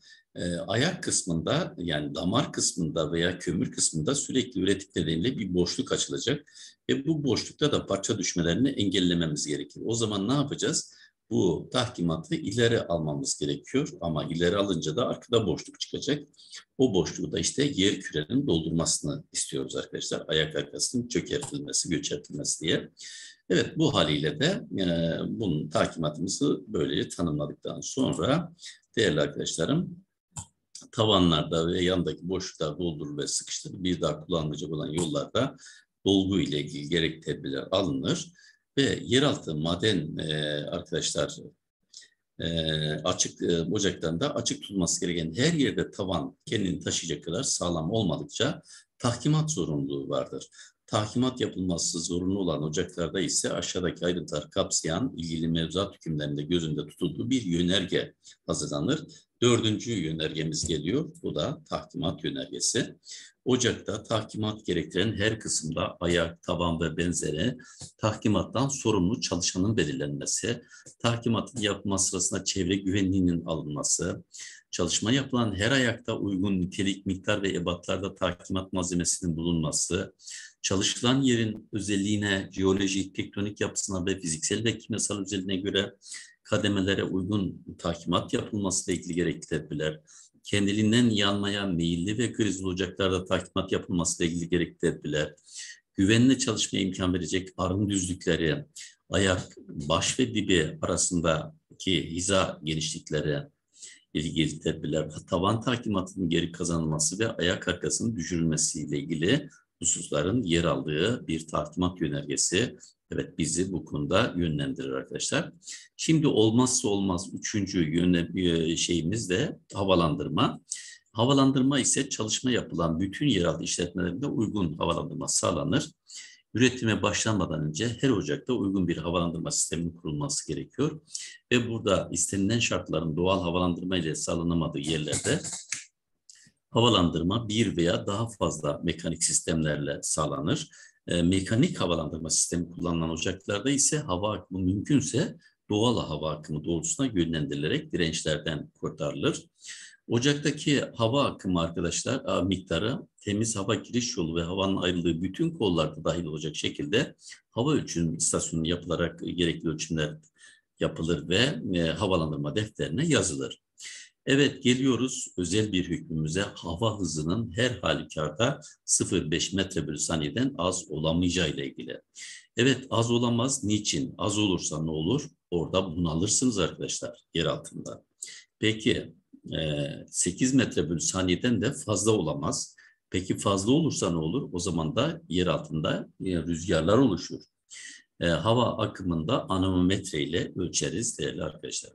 Ayak kısmında yani damar kısmında veya kömür kısmında sürekli üretik bir boşluk açılacak. Ve bu boşlukta da parça düşmelerini engellememiz gerekir. O zaman ne yapacağız? bu tahkimatı ileri almamız gerekiyor ama ileri alınca da arkada boşluk çıkacak. O boşluğu da işte yer kürenin doldurmasını istiyoruz arkadaşlar. Ayak arkasının çökertilmesi, göçertilmesi diye. Evet bu haliyle de e, bunun takimatımızı böylece tanımladıktan sonra değerli arkadaşlarım tavanlarda ve yandaki boşluklar doldurulur ve sıkıştırılır. Bir daha kullanılacak olan yollarda dolgu ile ilgili gerek tedbirler alınır ve yeraltı maden e, arkadaşlar e, açık e, ocaklarında açık tutulması gereken her yerde tavan kendini taşıyacak kadar sağlam olmadıkça tahkimat zorunluluğu vardır. Tahkimat yapılması zorunlu olan ocaklarda ise aşağıdaki ayrıntılar kapsayan ilgili mevzuat hükümlerinde gözünde tutulduğu bir yönerge hazırlanır. Dördüncü yönergemiz geliyor. Bu da tahkimat yönergesi. Ocakta tahkimat gerektiren her kısımda ayak, taban ve benzeri tahkimattan sorumlu çalışanın belirlenmesi, tahkimatın yapılması sırasında çevre güvenliğinin alınması, çalışma yapılan her ayakta uygun nitelik, miktar ve ebatlarda tahkimat malzemesinin bulunması, çalışılan yerin özelliğine, jeolojik, tektonik yapısına ve fiziksel ve kimyasal özelliğine göre kademelere uygun tahkimat yapılması ile ilgili gerekli tedbirler, kendiliğinden yanmaya meyilli ve kriz olacaklarda tahkimat yapılması ile ilgili gerekli tedbirler, güvenli çalışmaya imkan verecek arın düzlükleri, ayak, baş ve dibi arasındaki hiza genişlikleri, ilgili tedbirler, tavan tahkimatının geri kazanılması ve ayak arkasının düşürülmesiyle ilgili hususların yer aldığı bir tahkimat yönergesi evet bizi bu konuda yönlendirir arkadaşlar. Şimdi olmazsa olmaz üçüncü yöne, e, şeyimiz de havalandırma. Havalandırma ise çalışma yapılan bütün yeraltı işletmelerinde uygun havalandırma sağlanır. Üretime başlanmadan önce her ocakta uygun bir havalandırma sisteminin kurulması gerekiyor. Ve burada istenilen şartların doğal havalandırma ile sağlanamadığı yerlerde havalandırma bir veya daha fazla mekanik sistemlerle sağlanır. E, mekanik havalandırma sistemi kullanılan ocaklarda ise hava akımı mümkünse doğal hava akımı doğrultusuna yönlendirilerek dirençlerden kurtarılır. Ocaktaki hava akımı arkadaşlar miktarı temiz hava giriş yolu ve havanın ayrıldığı bütün kollarda dahil olacak şekilde hava ölçüm istasyonu yapılarak gerekli ölçümler yapılır ve e, havalandırma defterine yazılır. Evet geliyoruz özel bir hükmümüze hava hızının her halükarda 0,5 metre bölü saniyeden az olamayacağı ile ilgili. Evet az olamaz. Niçin? Az olursa ne olur? Orada bunalırsınız arkadaşlar yer altında. Peki 8 metre bölü saniyeden de fazla olamaz. Peki fazla olursa ne olur? O zaman da yer altında rüzgarlar oluşur. Hava akımında anometre ile ölçeriz değerli arkadaşlar.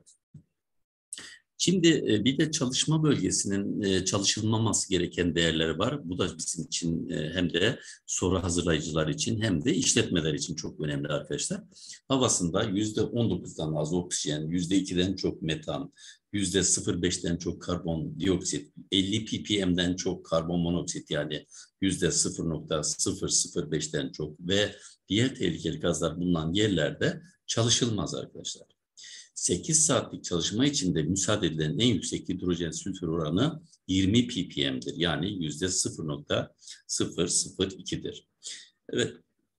Şimdi e, bir de çalışma bölgesinin e, çalışılmaması gereken değerleri var. Bu da bizim için e, hem de soru hazırlayıcılar için hem de işletmeler için çok önemli arkadaşlar. Havasında yüzde 19'dan az oksijen, yüzde 2'den çok metan, yüzde 0,5'ten çok karbon dioksit, 50 ppm'den çok karbon monoksit yani yüzde 0,005'ten çok ve diğer tehlikeli gazlar bulunan yerlerde çalışılmaz arkadaşlar. 8 saatlik çalışma içinde müsaade edilen en yüksek hidrojen sülfür oranı 20 ppm'dir. Yani yüzde 0.002'dir. Evet,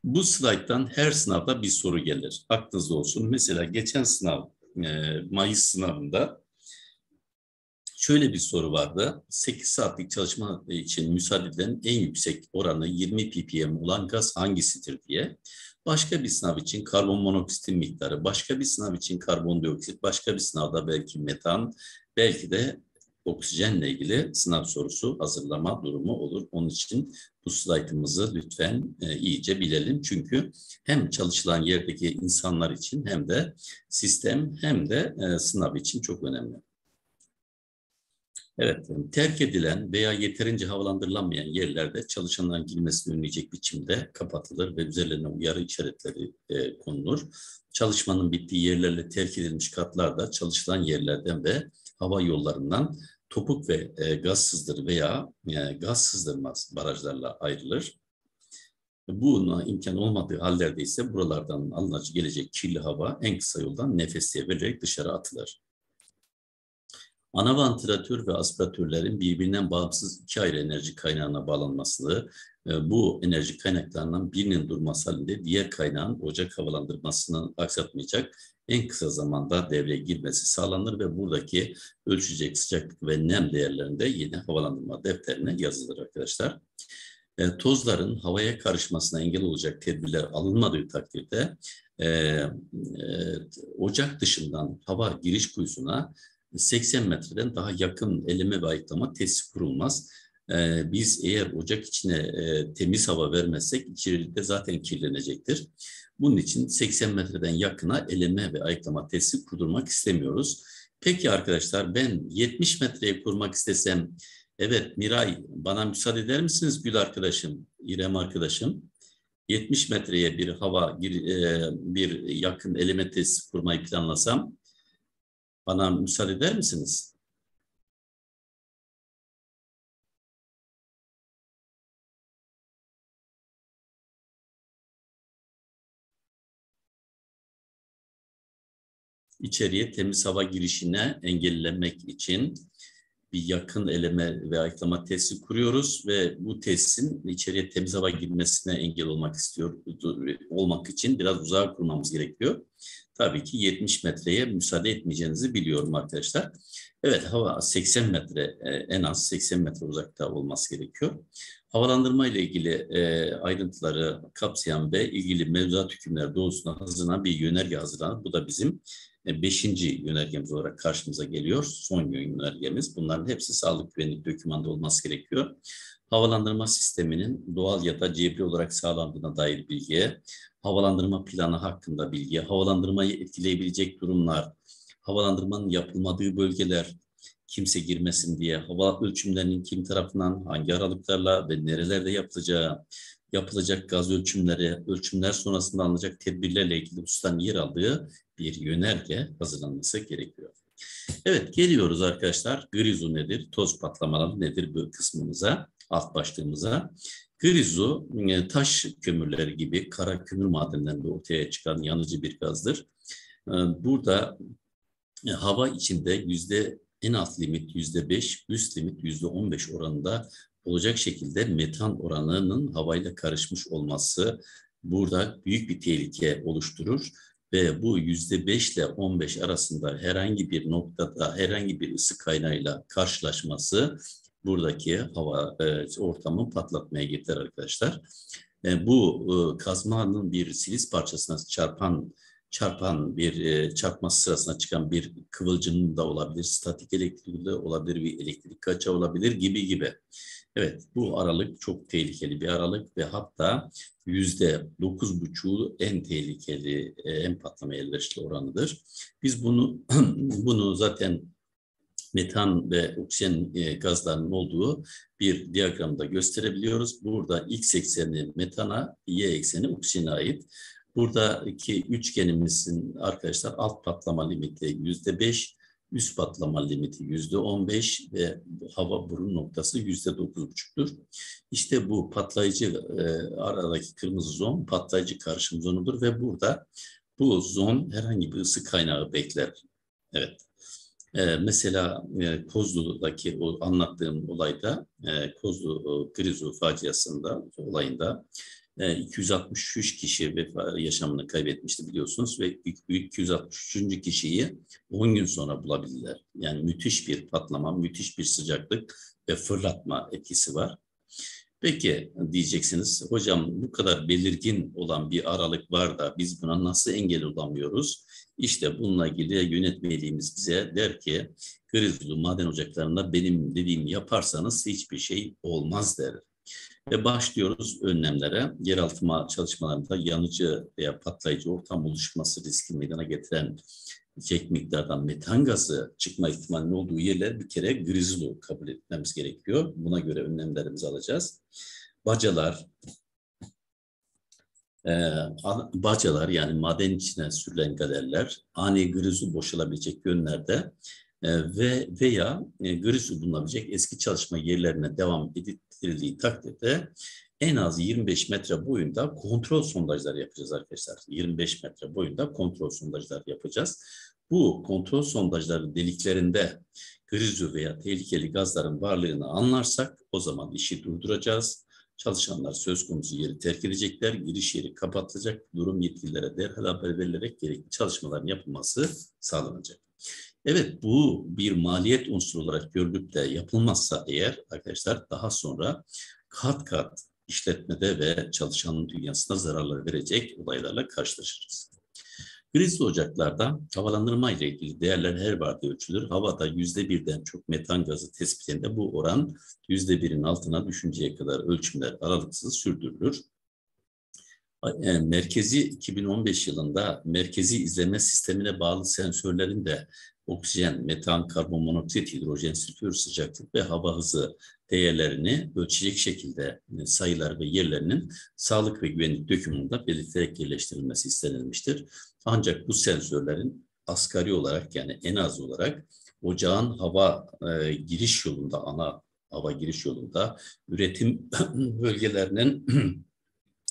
bu slayttan her sınavda bir soru gelir. Aklınızda olsun. Mesela geçen sınav, e, Mayıs sınavında şöyle bir soru vardı. 8 saatlik çalışma için müsaade edilen en yüksek oranı 20 ppm olan gaz hangisidir diye. Başka bir sınav için karbon monoksitin miktarı, başka bir sınav için karbondioksit, başka bir sınavda belki metan, belki de oksijenle ilgili sınav sorusu hazırlama durumu olur. Onun için bu slaytımızı lütfen e, iyice bilelim. Çünkü hem çalışılan yerdeki insanlar için hem de sistem hem de e, sınav için çok önemli. Evet, terk edilen veya yeterince havalandırılamayan yerlerde çalışanların girmesini önleyecek biçimde kapatılır ve üzerlerine uyarı işaretleri e, konulur. Çalışmanın bittiği yerlerle terk edilmiş katlar da çalışılan yerlerden ve hava yollarından topuk ve e, gaz sızdır veya e, gaz sızdırmaz barajlarla ayrılır. Buna imkan olmadığı hallerde ise buralardan alınacak gelecek kirli hava en kısa yoldan nefesliye vererek dışarı atılır. Ana vantilatör ve aspiratörlerin birbirinden bağımsız iki ayrı enerji kaynağına bağlanması, e, bu enerji kaynaklarından birinin durması halinde diğer kaynağın ocak havalandırmasını aksatmayacak en kısa zamanda devreye girmesi sağlanır ve buradaki ölçecek sıcaklık ve nem değerlerinde yeni havalandırma defterine yazılır arkadaşlar. E, tozların havaya karışmasına engel olacak tedbirler alınmadığı takdirde e, e, ocak dışından hava giriş kuyusuna 80 metreden daha yakın eleme ve ayıklama tesisi kurulmaz. E, biz eğer ocak içine e, temiz hava vermezsek içeride zaten kirlenecektir. Bunun için 80 metreden yakına eleme ve ayıklama tesisi kurdurmak istemiyoruz. Peki arkadaşlar ben 70 metreye kurmak istesem, evet Miray bana müsaade eder misiniz Gül arkadaşım, İrem arkadaşım? 70 metreye bir hava, e, bir yakın eleme tesisi kurmayı planlasam bana müsaade eder misiniz? içeriye temiz hava girişine engellemek için bir yakın eleme ve ayıklama tesisi kuruyoruz ve bu tesisin içeriye temiz hava girmesine engel olmak istiyor olmak için biraz uzağa kurmamız gerekiyor. Tabii ki 70 metreye müsaade etmeyeceğinizi biliyorum arkadaşlar. Evet hava 80 metre e, en az 80 metre uzakta olması gerekiyor. Havalandırma ile ilgili e, ayrıntıları kapsayan ve ilgili mevzuat hükümleri doğrultusunda hazırlanan bir yönerge hazırlanır. Bu da bizim e, beşinci yönergemiz olarak karşımıza geliyor. Son yönergemiz. Bunların hepsi sağlık güvenlik dokümanda olması gerekiyor. Havalandırma sisteminin doğal ya da cebri olarak sağlandığına dair bilgiye, havalandırma planı hakkında bilgi, havalandırmayı etkileyebilecek durumlar, havalandırmanın yapılmadığı bölgeler, kimse girmesin diye hava ölçümlerinin kim tarafından hangi aralıklarla ve nerelerde yapılacağı, yapılacak gaz ölçümleri, ölçümler sonrasında alınacak tedbirlerle ilgili husustan yer aldığı bir yönerge hazırlanması gerekiyor. Evet geliyoruz arkadaşlar. Grizu nedir? Toz patlamaları nedir bu kısmımıza, alt başlığımıza. Grizu e, taş kömürleri gibi kara kömür madenlerinde ortaya çıkan yanıcı bir gazdır. E, burada e, hava içinde yüzde en alt limit yüzde beş, üst limit yüzde on beş oranında olacak şekilde metan oranının havayla karışmış olması burada büyük bir tehlike oluşturur ve bu yüzde beş ile on beş arasında herhangi bir noktada herhangi bir ısı kaynağıyla karşılaşması buradaki hava e, ortamı patlatmaya getirir arkadaşlar. E, bu e, kazmanın bir silis parçasına çarpan çarpan bir e, çarpması sırasında çıkan bir kıvılcım da olabilir, statik elektrik de olabilir, bir elektrik kaça olabilir gibi gibi. Evet, bu aralık çok tehlikeli bir aralık ve hatta yüzde dokuz buçuğu en tehlikeli, e, en patlama elverişli oranıdır. Biz bunu bunu zaten metan ve oksijen e, gazlarının olduğu bir diyagramda gösterebiliyoruz. Burada x ekseni metana, y ekseni oksijene ait. Buradaki üçgenimizin arkadaşlar alt patlama limiti yüzde beş, üst patlama limiti yüzde on beş ve hava burun noktası yüzde dokuz buçuktur. İşte bu patlayıcı e, aradaki kırmızı zon patlayıcı karışım zonudur ve burada bu zon herhangi bir ısı kaynağı bekler. Evet. Ee, mesela e, Kozlu'daki o anlattığım olayda, e, Kozlu e, Grizu faciasında, olayında 263 kişi yaşamını kaybetmişti biliyorsunuz ve 263. kişiyi 10 gün sonra bulabildiler. Yani müthiş bir patlama, müthiş bir sıcaklık ve fırlatma etkisi var. Peki diyeceksiniz, hocam bu kadar belirgin olan bir aralık var da biz buna nasıl engel olamıyoruz? İşte bununla ilgili yönetmeliğimiz bize der ki, Grizlu maden ocaklarında benim dediğimi yaparsanız hiçbir şey olmaz der. Ve başlıyoruz önlemlere. Yeraltı çalışmalarında yanıcı veya patlayıcı ortam oluşması riski meydana getiren yüksek miktardan metan gazı çıkma ihtimalinin olduğu yerler bir kere grizlu kabul etmemiz gerekiyor. Buna göre önlemlerimizi alacağız. Bacalar, e, bacalar yani maden içine sürülen galerler ani grizu boşalabilecek yönlerde e, ve veya e, grizu bulunabilecek eski çalışma yerlerine devam ettirildiği takdirde en az 25 metre boyunda kontrol sondajları yapacağız arkadaşlar. 25 metre boyunda kontrol sondajlar yapacağız. Bu kontrol sondajları deliklerinde grizü veya tehlikeli gazların varlığını anlarsak o zaman işi durduracağız. Çalışanlar söz konusu yeri terk edecekler, giriş yeri kapatılacak, durum yetkililere derhal haber verilerek gerekli çalışmaların yapılması sağlanacak. Evet bu bir maliyet unsuru olarak görülüp de yapılmazsa eğer arkadaşlar daha sonra kat kat işletmede ve çalışanın dünyasına zararlar verecek olaylarla karşılaşırız. Grizli ocaklarda havalandırma ile ilgili değerler her vardı ölçülür. Havada yüzde birden çok metan gazı tespitinde bu oran yüzde birin altına düşünceye kadar ölçümler aralıksız sürdürülür. E, merkezi 2015 yılında merkezi izleme sistemine bağlı sensörlerin de oksijen, metan, karbonmonoksit, hidrojen, sülfür sıcaklık ve hava hızı değerlerini ölçecek şekilde e, sayılar ve yerlerinin sağlık ve güvenlik dökümünde belirterek yerleştirilmesi istenilmiştir. Ancak bu sensörlerin asgari olarak yani en az olarak ocağın hava e, giriş yolunda, ana hava giriş yolunda üretim bölgelerinin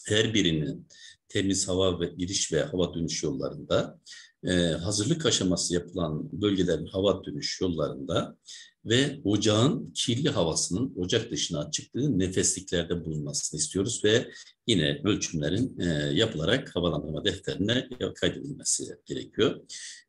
her birinin temiz hava ve giriş ve hava dönüş yollarında e, hazırlık aşaması yapılan bölgelerin hava dönüş yollarında ve ocağın kirli havasının ocak dışına çıktığı nefesliklerde bulunmasını istiyoruz ve yine ölçümlerin e, yapılarak havalandırma defterine kaydedilmesi gerekiyor.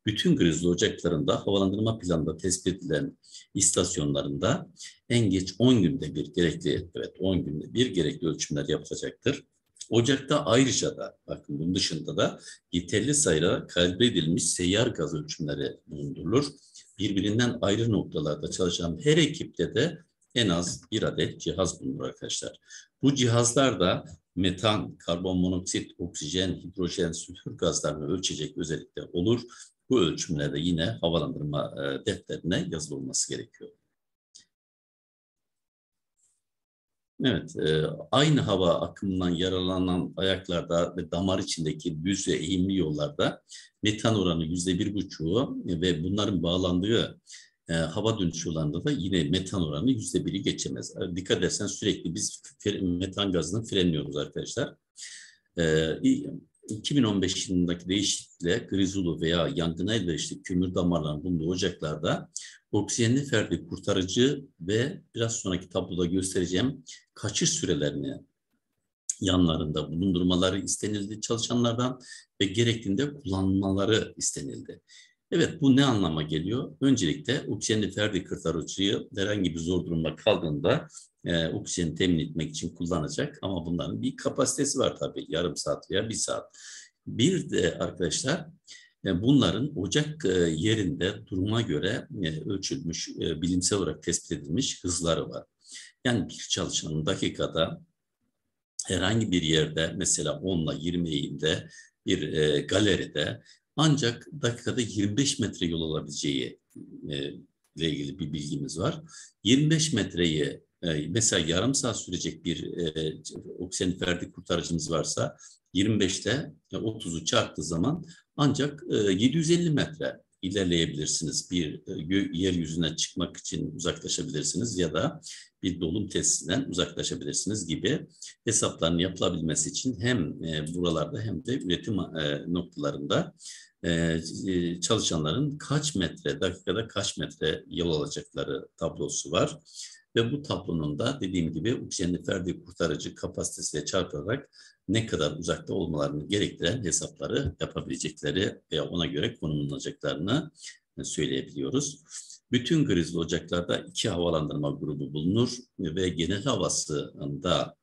Bütün grizli ocaklarında havalandırma planında tespit edilen istasyonlarında en geç 10 günde bir gerekli, evet 10 günde bir gerekli ölçümler yapılacaktır. Ocak'ta ayrıca da bakın bunun dışında da yeterli sayıda kalibre edilmiş seyyar gaz ölçümleri bulundurulur. Birbirinden ayrı noktalarda çalışan her ekipte de en az bir adet cihaz bulunur arkadaşlar. Bu cihazlar da metan, karbon monoksit, oksijen, hidrojen, sülfür gazlarını ölçecek özellikle olur. Bu ölçümlerde yine havalandırma e, defterine yazılması gerekiyor. Evet, e, aynı hava akımından yaralanan ayaklarda ve damar içindeki düz ve eğimli yollarda metan oranı yüzde bir buçuğu ve bunların bağlandığı e, hava dönüş yollarında da yine metan oranı yüzde biri geçemez. E, dikkat edersen sürekli biz metan gazını frenliyoruz arkadaşlar. E, 2015 yılındaki değişiklikle grizulu veya yangına elverişli kömür damarlarının bulunduğu ocaklarda oksijenli ferdi kurtarıcı ve biraz sonraki tabloda göstereceğim kaçış sürelerini yanlarında bulundurmaları istenildi çalışanlardan ve gerektiğinde kullanmaları istenildi. Evet bu ne anlama geliyor? Öncelikle oksijenli ferdi kurtarıcıyı herhangi bir zor durumda kaldığında e, oksijeni temin etmek için kullanacak ama bunların bir kapasitesi var tabii yarım saat veya bir saat. Bir de arkadaşlar e, bunların ocak e, yerinde duruma göre e, ölçülmüş, bilimsel olarak tespit edilmiş hızları var. Yani bir çalışanın dakikada herhangi bir yerde mesela 10 ile 20 eğimde bir galeride ancak dakikada 25 metre yol alabileceği e, ile ilgili bir bilgimiz var. 25 metreyi e, mesela yarım saat sürecek bir e, oksijen ferdi kurtarıcımız varsa 25'te 30'u çarptığı zaman ancak e, 750 metre ilerleyebilirsiniz. Bir e, yeryüzüne çıkmak için uzaklaşabilirsiniz ya da bir dolum testinden uzaklaşabilirsiniz gibi hesapların yapılabilmesi için hem e, buralarda hem de üretim e, noktalarında e, çalışanların kaç metre, dakikada kaç metre yol alacakları tablosu var. Ve bu tablonun da dediğim gibi oksijenli ferdi kurtarıcı kapasitesiyle çarpılarak ne kadar uzakta olmalarını gerektiren hesapları yapabilecekleri veya ona göre konumlanacaklarını söyleyebiliyoruz. Bütün grizli ocaklarda iki havalandırma grubu bulunur ve genel havasında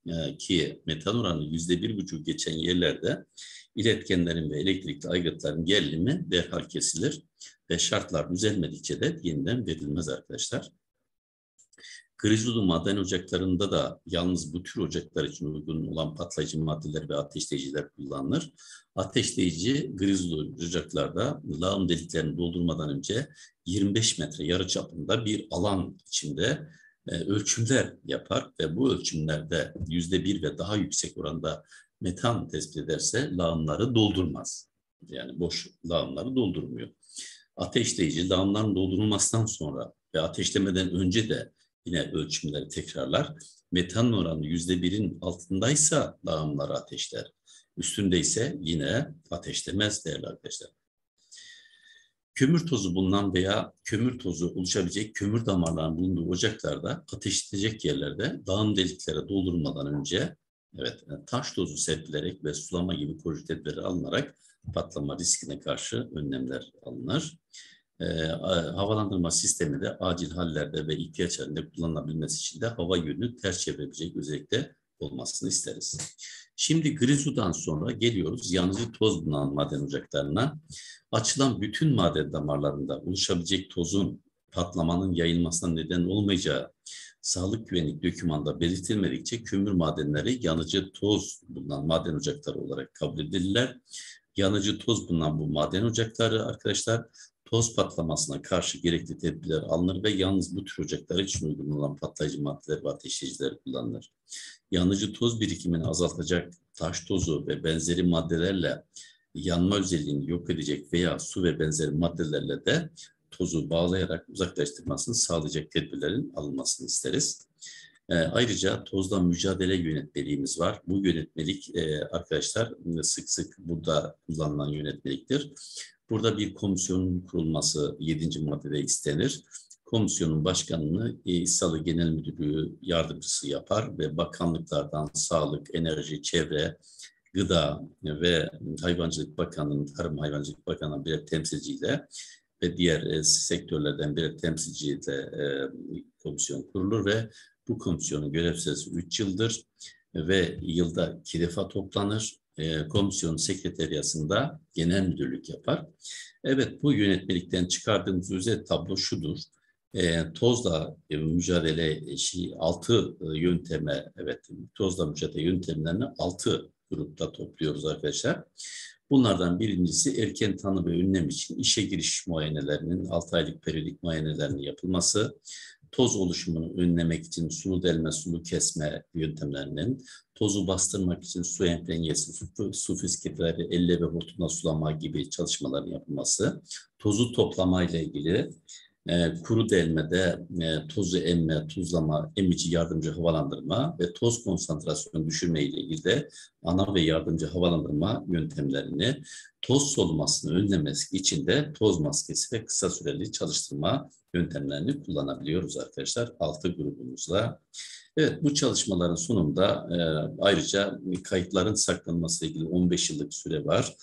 e, metan oranı yüzde bir buçuk geçen yerlerde iletkenlerin ve elektrikli aygıtların gerilimi derhal kesilir ve şartlar düzelmedikçe de yeniden verilmez arkadaşlar. Grizulu maden ocaklarında da yalnız bu tür ocaklar için uygun olan patlayıcı maddeler ve ateşleyiciler kullanılır. Ateşleyici grizulu ocaklarda lağım deliklerini doldurmadan önce 25 metre yarı çapında bir alan içinde e, ölçümler yapar ve bu ölçümlerde yüzde bir ve daha yüksek oranda metan tespit ederse lağımları doldurmaz. Yani boş lağımları doldurmuyor. Ateşleyici lağımların doldurulmasından sonra ve ateşlemeden önce de yine ölçümleri tekrarlar. Metan oranı yüzde birin altındaysa lağımları ateşler. Üstündeyse yine ateşlemez değerli arkadaşlar. Kömür tozu bulunan veya kömür tozu oluşabilecek kömür damarlarının bulunduğu ocaklarda ateşleyecek yerlerde dağım deliklere doldurmadan önce evet taş tozu serpilerek ve sulama gibi koruyucu tedbirleri alınarak patlama riskine karşı önlemler alınır e, havalandırma sistemi de acil hallerde ve ihtiyaç halinde kullanılabilmesi için de hava yönünü ters çevirebilecek özellikle olmasını isteriz. Şimdi Grizu'dan sonra geliyoruz yanıcı toz bulunan maden ocaklarına. Açılan bütün maden damarlarında oluşabilecek tozun patlamanın yayılmasına neden olmayacağı sağlık güvenlik dokümanda belirtilmedikçe kömür madenleri yanıcı toz bulunan maden ocakları olarak kabul edilirler. Yanıcı toz bulunan bu maden ocakları arkadaşlar toz patlamasına karşı gerekli tedbirler alınır ve yalnız bu tür ocaklar için uygun olan patlayıcı maddeler ve ateşleyiciler kullanılır. Yanıcı toz birikimini azaltacak taş tozu ve benzeri maddelerle yanma özelliğini yok edecek veya su ve benzeri maddelerle de tozu bağlayarak uzaklaştırmasını sağlayacak tedbirlerin alınmasını isteriz. E, ayrıca tozla mücadele yönetmeliğimiz var. Bu yönetmelik e, arkadaşlar sık sık burada kullanılan yönetmeliktir. Burada bir komisyonun kurulması 7. maddede istenir. Komisyonun başkanını e, İSAL'ı Genel Müdürlüğü yardımcısı yapar ve bakanlıklardan sağlık, enerji, çevre, gıda ve hayvancılık bakanının, tarım hayvancılık bakanının bir temsilciyle ve diğer e, sektörlerden bir temsilciyle e, komisyon kurulur ve bu komisyonun görev süresi 3 yıldır ve yılda iki defa toplanır. E, komisyonun sekreteriyasında genel müdürlük yapar. Evet bu yönetmelikten çıkardığımız özet tablo şudur. E, tozla e, mücadele şey, altı e, yönteme, evet tozla mücadele yöntemlerini altı grupta topluyoruz arkadaşlar. Bunlardan birincisi erken tanı ve önlem için işe giriş muayenelerinin 6 aylık periyodik muayenelerinin yapılması, toz oluşumunu önlemek için sulu delme, sulu kesme yöntemlerinin, tozu bastırmak için su empenyesi, su, su fisketleri, elle ve hortumla sulama gibi çalışmaların yapılması, tozu toplama ile ilgili e, kuru delmede e, tozu emme, tuzlama, emici yardımcı havalandırma ve toz konsantrasyonu düşürme ile ilgili de ana ve yardımcı havalandırma yöntemlerini toz solumasını önlemesi için de toz maskesi ve kısa süreli çalıştırma yöntemlerini kullanabiliyoruz arkadaşlar altı grubumuzla. Evet bu çalışmaların sonunda e, ayrıca kayıtların saklanması ile ilgili 15 yıllık süre var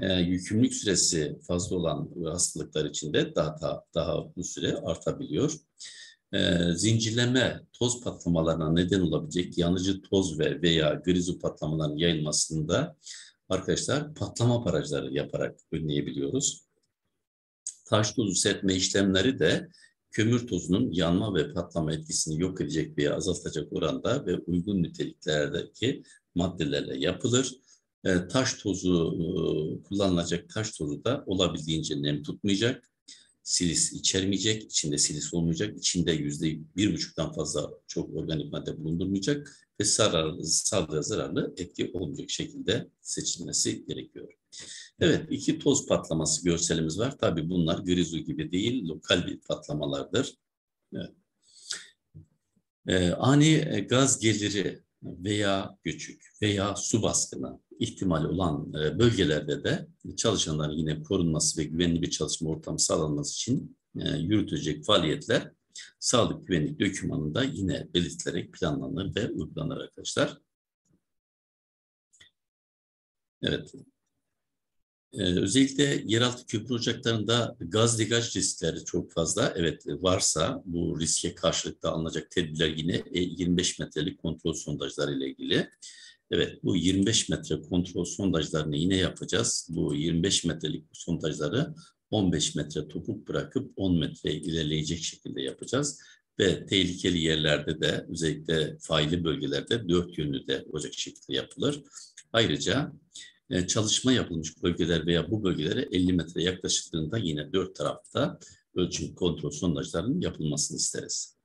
e, yükümlülük süresi fazla olan hastalıklar için de daha daha, daha bu süre artabiliyor. E, zincirleme toz patlamalarına neden olabilecek yanıcı toz ve veya grizu patlamaların yayılmasında arkadaşlar patlama barajları yaparak önleyebiliyoruz. Taş tozu serpme işlemleri de kömür tozunun yanma ve patlama etkisini yok edecek veya azaltacak oranda ve uygun niteliklerdeki maddelerle yapılır. E, taş tozu e, kullanılacak taş tozu da olabildiğince nem tutmayacak. Silis içermeyecek, içinde silis olmayacak, içinde yüzde bir buçuktan fazla çok organik madde bulundurmayacak ve zararlı, sağlığa zararlı etki olmayacak şekilde seçilmesi gerekiyor. Evet, iki toz patlaması görselimiz var. Tabii bunlar grizu gibi değil, lokal bir patlamalardır. Evet. Ee, ani gaz geliri veya göçük veya su baskını ihtimali olan e, bölgelerde de çalışanların yine korunması ve güvenli bir çalışma ortamı sağlanması için e, yürütecek faaliyetler sağlık güvenlik dokümanında yine belirtilerek planlanır ve uygulanır arkadaşlar. Evet. Ee, özellikle yeraltı köprü ocaklarında gaz ligaj riskleri çok fazla. Evet varsa bu riske karşılıkta alınacak tedbirler yine 25 e, metrelik kontrol sondajları ile ilgili. Evet bu 25 metre kontrol sondajlarını yine yapacağız. Bu 25 metrelik sondajları 15 metre topuk bırakıp 10 metre ilerleyecek şekilde yapacağız. Ve tehlikeli yerlerde de özellikle faili bölgelerde dört yönlü de olacak şekilde yapılır. Ayrıca e, çalışma yapılmış bölgeler veya bu bölgelere 50 metre yaklaşıldığında yine dört tarafta ölçüm kontrol sondajlarının yapılmasını isteriz.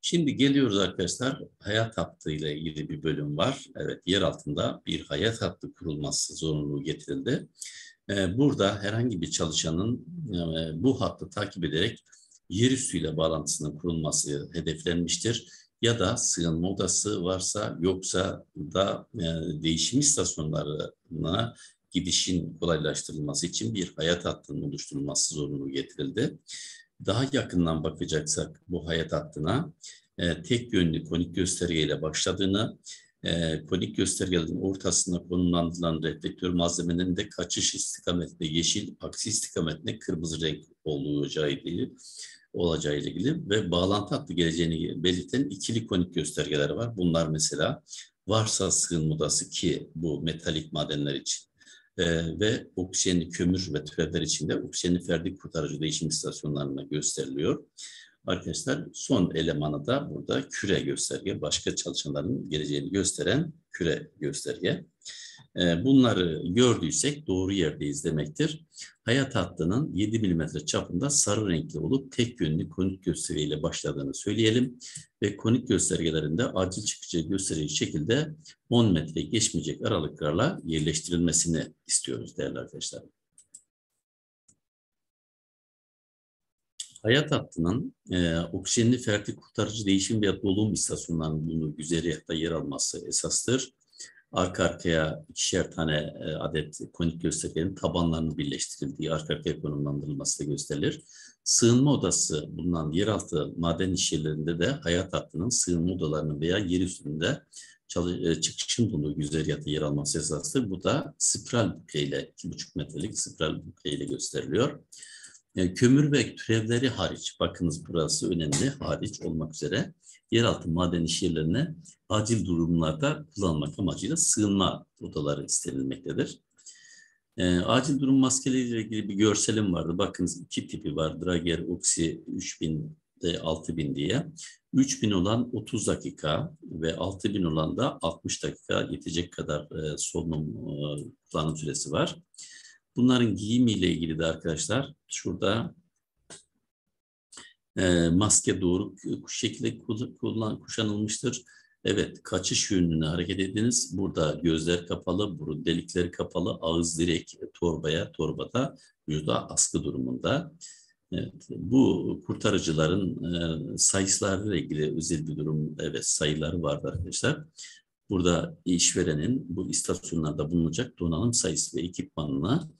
Şimdi geliyoruz arkadaşlar hayat hattı ile ilgili bir bölüm var. Evet yer altında bir hayat hattı kurulması zorunluluğu getirildi. Ee, burada herhangi bir çalışanın e, bu hattı takip ederek yer üstüyle bağlantısının kurulması hedeflenmiştir. Ya da sığınma odası varsa yoksa da e, değişim istasyonlarına gidişin kolaylaştırılması için bir hayat hattının oluşturulması zorunluluğu getirildi daha yakından bakacaksak bu hayat hattına e, tek yönlü konik göstergeyle başladığını, e, konik göstergelerin ortasına konumlandırılan reflektör malzemenin de kaçış istikametinde yeşil, aksi istikametinde kırmızı renk olacağı ile olacağı ilgili ve bağlantı hattı geleceğini belirten ikili konik göstergeler var. Bunlar mesela varsa sığınma odası ki bu metalik madenler için e, ve oksijenli kömür ve türevler için de oksijenli ferdi kurtarıcı değişim istasyonlarına gösteriliyor. Arkadaşlar son elemanı da burada küre gösterge. Başka çalışanların geleceğini gösteren küre gösterge. Ee, bunları gördüysek doğru yerdeyiz demektir. Hayat hattının 7 mm çapında sarı renkli olup tek yönlü konik göstergeyle başladığını söyleyelim. Ve konik göstergelerinde acil çıkıcı gösterici şekilde 10 metre geçmeyecek aralıklarla yerleştirilmesini istiyoruz değerli arkadaşlar. Hayat hattının e, oksijenli ferti kurtarıcı değişim veya dolum istasyonlarının bulunduğu güzergahta yer alması esastır. Arka arkaya ikişer tane e, adet konik göstergenin tabanlarının birleştirildiği arka arkaya konumlandırılması da gösterilir. Sığınma odası bulunan yeraltı maden işyerlerinde de hayat hattının sığınma odalarının veya yer üstünde e, çıkışın bulunduğu güzergahta yer alması esastır. Bu da spiral buke ile 2,5 metrelik spiral buke ile gösteriliyor. Yani kömür ve türevleri hariç, bakınız burası önemli, hariç olmak üzere yeraltı maden iş yerlerine acil durumlarda kullanmak amacıyla sığınma odaları istenilmektedir. E, acil durum maskeleriyle ilgili bir görselim vardı. Bakınız iki tipi var. Drager Oxy 3000 de 6000 diye. 3000 olan 30 dakika ve 6000 olan da 60 dakika yetecek kadar e, solunum e, kullanım süresi var. Bunların giyimiyle ilgili de arkadaşlar şurada e, maske doğru şekilde kullan, kuşanılmıştır. Evet, kaçış yönüne hareket ediniz. Burada gözler kapalı, burun delikleri kapalı, ağız direkt torbaya, torbada vücuda askı durumunda. Evet, bu kurtarıcıların e, sayıslarıyla ilgili özel bir durum, evet sayıları vardı arkadaşlar. Burada işverenin bu istasyonlarda bulunacak donanım sayısı ve ekipmanına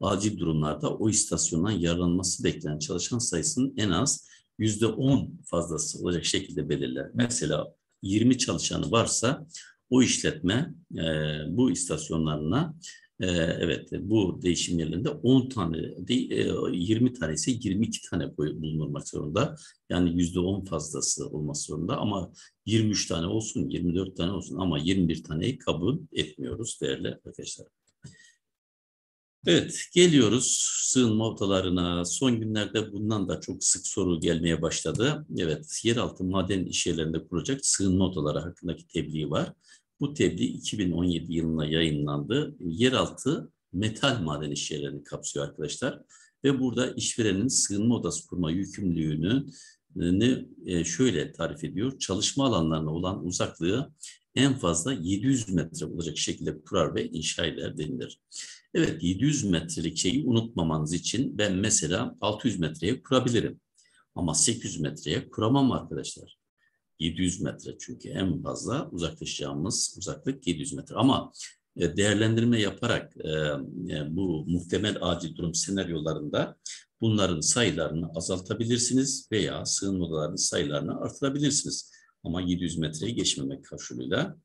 acil durumlarda o istasyondan yararlanması beklenen çalışan sayısının en az yüzde on fazlası olacak şekilde belirler. Mesela 20 çalışanı varsa o işletme e, bu istasyonlarına e, evet bu değişim yerlerinde 10 tane değil, e, 20 tanesi 22 tane bulunmak zorunda. Yani yüzde 10 fazlası olması zorunda ama 23 tane olsun 24 tane olsun ama 21 taneyi kabul etmiyoruz değerli arkadaşlar. Evet, geliyoruz sığınma odalarına. Son günlerde bundan da çok sık soru gelmeye başladı. Evet, yeraltı maden işyerlerinde kuracak sığınma odaları hakkındaki tebliğ var. Bu tebliğ 2017 yılında yayınlandı. Yeraltı metal maden işyerlerini kapsıyor arkadaşlar. Ve burada işverenin sığınma odası kurma yükümlülüğünü ne e, şöyle tarif ediyor. Çalışma alanlarına olan uzaklığı en fazla 700 metre olacak şekilde kurar ve inşa eder denilir. Evet 700 metrelik şeyi unutmamanız için ben mesela 600 metreye kurabilirim. Ama 800 metreye kuramam arkadaşlar. 700 metre çünkü en fazla uzaklaşacağımız uzaklık 700 metre. Ama e, değerlendirme yaparak e, e, bu muhtemel acil durum senaryolarında bunların sayılarını azaltabilirsiniz veya sığınma odalarının sayılarını artırabilirsiniz. Ama 700 metreyi geçmemek koşuluyla.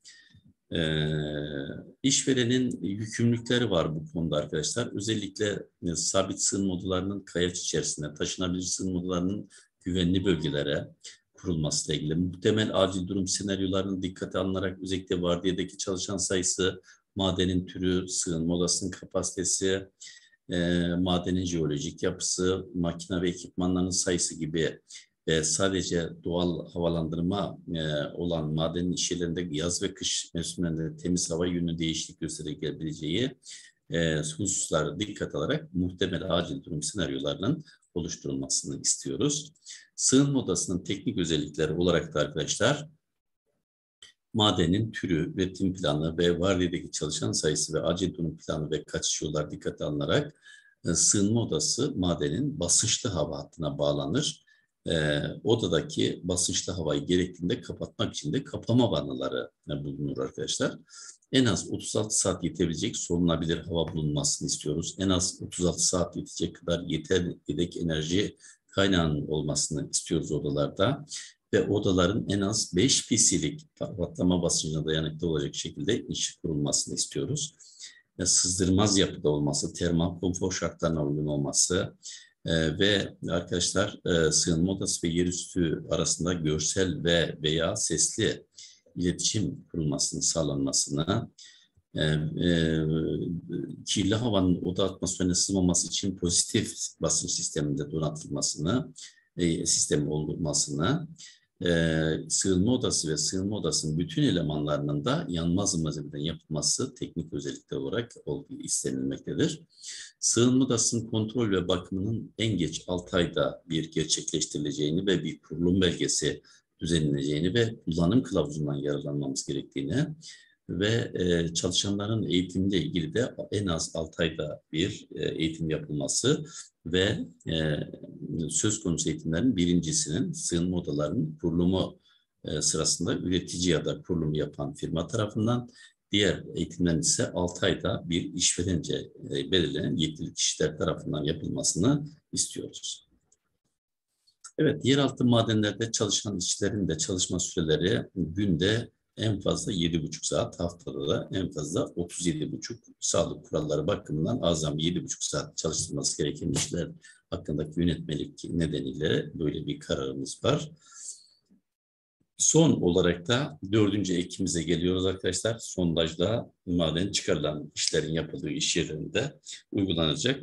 İşverenin yükümlülükleri var bu konuda arkadaşlar. Özellikle sabit sığınma odalarının kayaç içerisinde, taşınabilir sığınma odalarının güvenli bölgelere kurulması ile ilgili. Muhtemel acil durum senaryolarının dikkate alınarak özellikle vardiyadaki çalışan sayısı, madenin türü, sığınma odasının kapasitesi, e, madenin jeolojik yapısı, makine ve ekipmanların sayısı gibi e, sadece doğal havalandırma e, olan maden işyerlerinde yaz ve kış mevsimlerinde temiz hava yönü değişiklik gösterebileceği e, hususlara dikkat alarak muhtemel acil durum senaryolarının oluşturulmasını istiyoruz. Sığınma odasının teknik özellikleri olarak da arkadaşlar madenin türü, üretim planı ve vardiyadaki çalışan sayısı ve acil durum planı ve kaçış yollar dikkate alınarak e, sığınma odası madenin basınçlı hava hattına bağlanır e, odadaki basınçlı havayı gerektiğinde kapatmak için de kapama vanaları bulunur arkadaşlar. En az 36 saat yetebilecek solunabilir hava bulunmasını istiyoruz. En az 36 saat yetecek kadar yeter yedek enerji kaynağının olmasını istiyoruz odalarda. Ve odaların en az 5 ppc'lik patlama basıncına dayanıklı olacak şekilde inşa kurulmasını istiyoruz. Ve sızdırmaz yapıda olması, termal konfor şartlarına uygun olması, e, ve arkadaşlar e, sığınma odası ve yerüstü arasında görsel ve veya sesli iletişim kurulmasının sağlanmasına, e, e, kirli havanın oda atmosferine sızmaması için pozitif basınç sisteminde donatılmasına, e, sistemi olmasına, e, sığınma odası ve sığınma odasının bütün elemanlarının da yanmaz malzemeden yapılması teknik özellikler olarak istenilmektedir. Sığınma odasının kontrol ve bakımının en geç 6 ayda bir gerçekleştirileceğini ve bir kurulum belgesi düzenleneceğini ve kullanım kılavuzundan yararlanmamız gerektiğini ve e, çalışanların eğitimle ilgili de en az 6 ayda bir e, eğitim yapılması ve e, söz konusu eğitimlerin birincisinin sığınma odalarının kurulumu e, sırasında üretici ya da kurulumu yapan firma tarafından diğer eğitimlerin ise 6 ayda bir işverence e, belirlenen yetkili kişiler tarafından yapılmasını istiyoruz. Evet, yeraltı madenlerde çalışan işçilerin de çalışma süreleri günde en fazla 7,5 saat, haftada da en fazla 37,5 sağlık kuralları bakımından azam 7,5 saat çalıştırması gereken işler hakkındaki yönetmelik nedeniyle böyle bir kararımız var. Son olarak da dördüncü ekimize geliyoruz arkadaşlar. Sondajda maden çıkarılan işlerin yapıldığı iş yerlerinde uygulanacak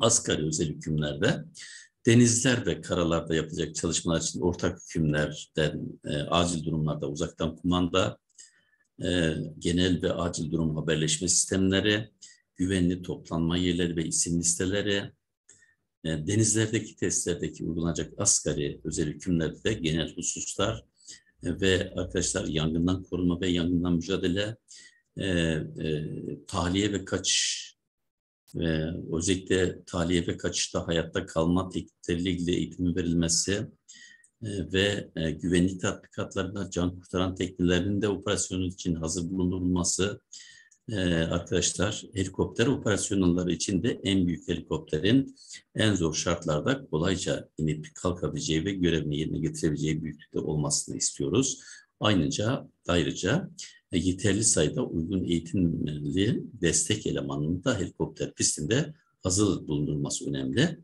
asgari özel hükümlerde denizler ve karalarda yapılacak çalışmalar için ortak hükümlerden e, acil durumlarda uzaktan kumanda, e, genel ve acil durum haberleşme sistemleri, güvenli toplanma yerleri ve isim listeleri, e, denizlerdeki testlerdeki uygulanacak asgari özel hükümlerde de genel hususlar e, ve arkadaşlar yangından korunma ve yangından mücadele, e, e, tahliye ve kaçış ve özellikle tahliye ve kaçışta hayatta kalma teknikleriyle eğitim verilmesi e, ve e, güvenlik tatbikatlarında can kurtaran tekniklerinin de operasyonu için hazır bulundurulması e, arkadaşlar helikopter operasyonları için de en büyük helikopterin en zor şartlarda kolayca inip kalkabileceği ve görevini yerine getirebileceği büyüklükte olmasını istiyoruz. Ayrıca, yeterli sayıda uygun eğitimli destek elemanının da helikopter pistinde hazır bulundurulması önemli.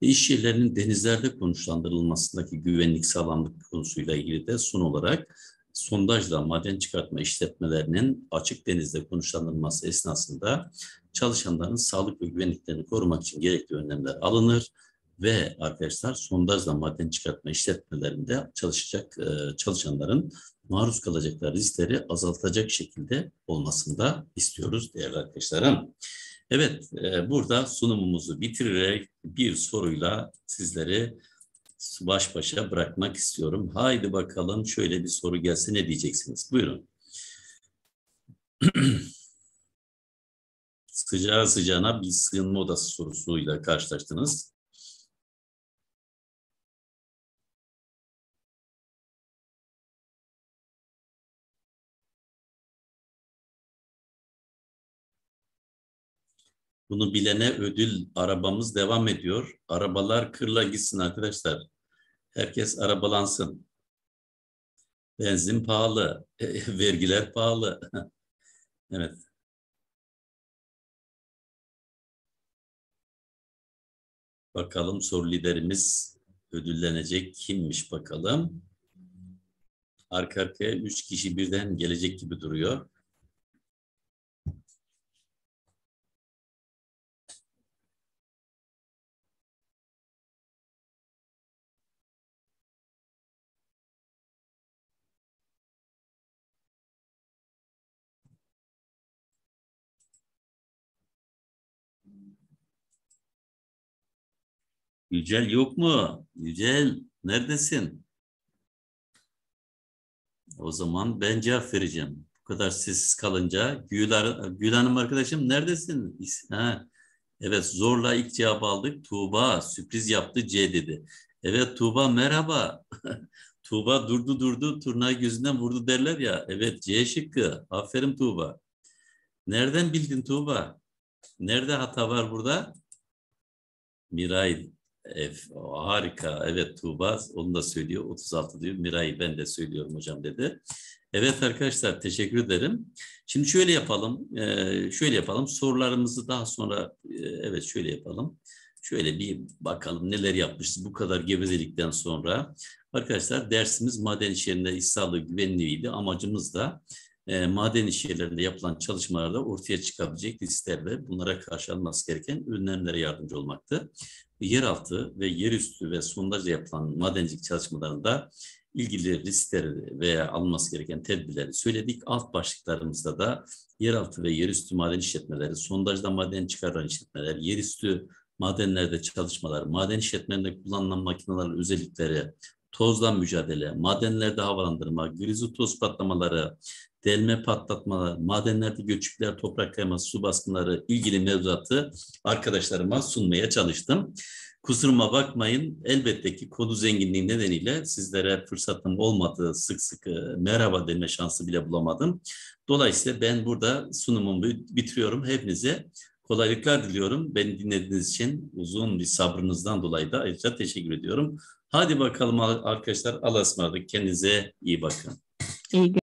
İş yerlerinin denizlerde konuşlandırılmasındaki güvenlik sağlamlık konusuyla ilgili de son olarak sondajla maden çıkartma işletmelerinin açık denizde konuşlandırılması esnasında çalışanların sağlık ve güvenliklerini korumak için gerekli önlemler alınır ve arkadaşlar sondajla maden çıkartma işletmelerinde çalışacak e, çalışanların maruz kalacakları riskleri azaltacak şekilde olmasını da istiyoruz değerli arkadaşlarım. Evet, e, burada sunumumuzu bitirerek bir soruyla sizleri baş başa bırakmak istiyorum. Haydi bakalım şöyle bir soru gelse ne diyeceksiniz? Buyurun. Sıcağı sıcağına bir sığınma odası sorusuyla karşılaştınız. Bunu bilene ödül arabamız devam ediyor. Arabalar kırla gitsin arkadaşlar. Herkes arabalansın. Benzin pahalı, vergiler pahalı. evet. Bakalım soru liderimiz ödüllenecek kimmiş bakalım. Arka arkaya üç kişi birden gelecek gibi duruyor. Yücel yok mu? Yücel neredesin? O zaman ben cevap vereceğim. Bu kadar sessiz kalınca Gül, Gül arkadaşım neredesin? Ha. Evet zorla ilk cevap aldık. Tuğba sürpriz yaptı C dedi. Evet Tuğba merhaba. Tuğba durdu durdu turna gözünden vurdu derler ya. Evet C şıkkı. Aferin Tuğba. Nereden bildin Tuğba? Nerede hata var burada? Miray Ev, harika. Evet Tuğba onu da söylüyor. 36 diyor. Miray ben de söylüyorum hocam dedi. Evet arkadaşlar teşekkür ederim. Şimdi şöyle yapalım. E, şöyle yapalım. Sorularımızı daha sonra e, evet şöyle yapalım. Şöyle bir bakalım neler yapmışız bu kadar gevezelikten sonra. Arkadaşlar dersimiz maden iş yerinde iş sağlığı güvenliğiydi. Amacımız da e, maden iş yerlerinde yapılan çalışmalarda ortaya çıkabilecek riskler ve bunlara karşı alınması gereken önlemlere yardımcı olmaktı. Yeraltı ve yerüstü ve sondajla yapılan madencilik çalışmalarında ilgili riskleri veya alınması gereken tedbirleri söyledik. Alt başlıklarımızda da yeraltı ve yerüstü maden işletmeleri, sondajda maden çıkaran işletmeler, yerüstü madenlerde çalışmalar, maden işletmelerinde kullanılan makinelerin özellikleri, tozla mücadele, madenlerde havalandırma, grizotoz patlamaları, delme patlatmalar, madenlerde göçükler, toprak kayması, su baskınları ilgili mevzuatı arkadaşlarıma sunmaya çalıştım. Kusuruma bakmayın. Elbette ki konu zenginliği nedeniyle sizlere fırsatım olmadı. Sık sık e, merhaba deme şansı bile bulamadım. Dolayısıyla ben burada sunumumu bitiriyorum. Hepinize kolaylıklar diliyorum. Beni dinlediğiniz için uzun bir sabrınızdan dolayı da ayrıca teşekkür ediyorum. Hadi bakalım arkadaşlar. Allah'a ısmarladık. Kendinize iyi bakın. İyi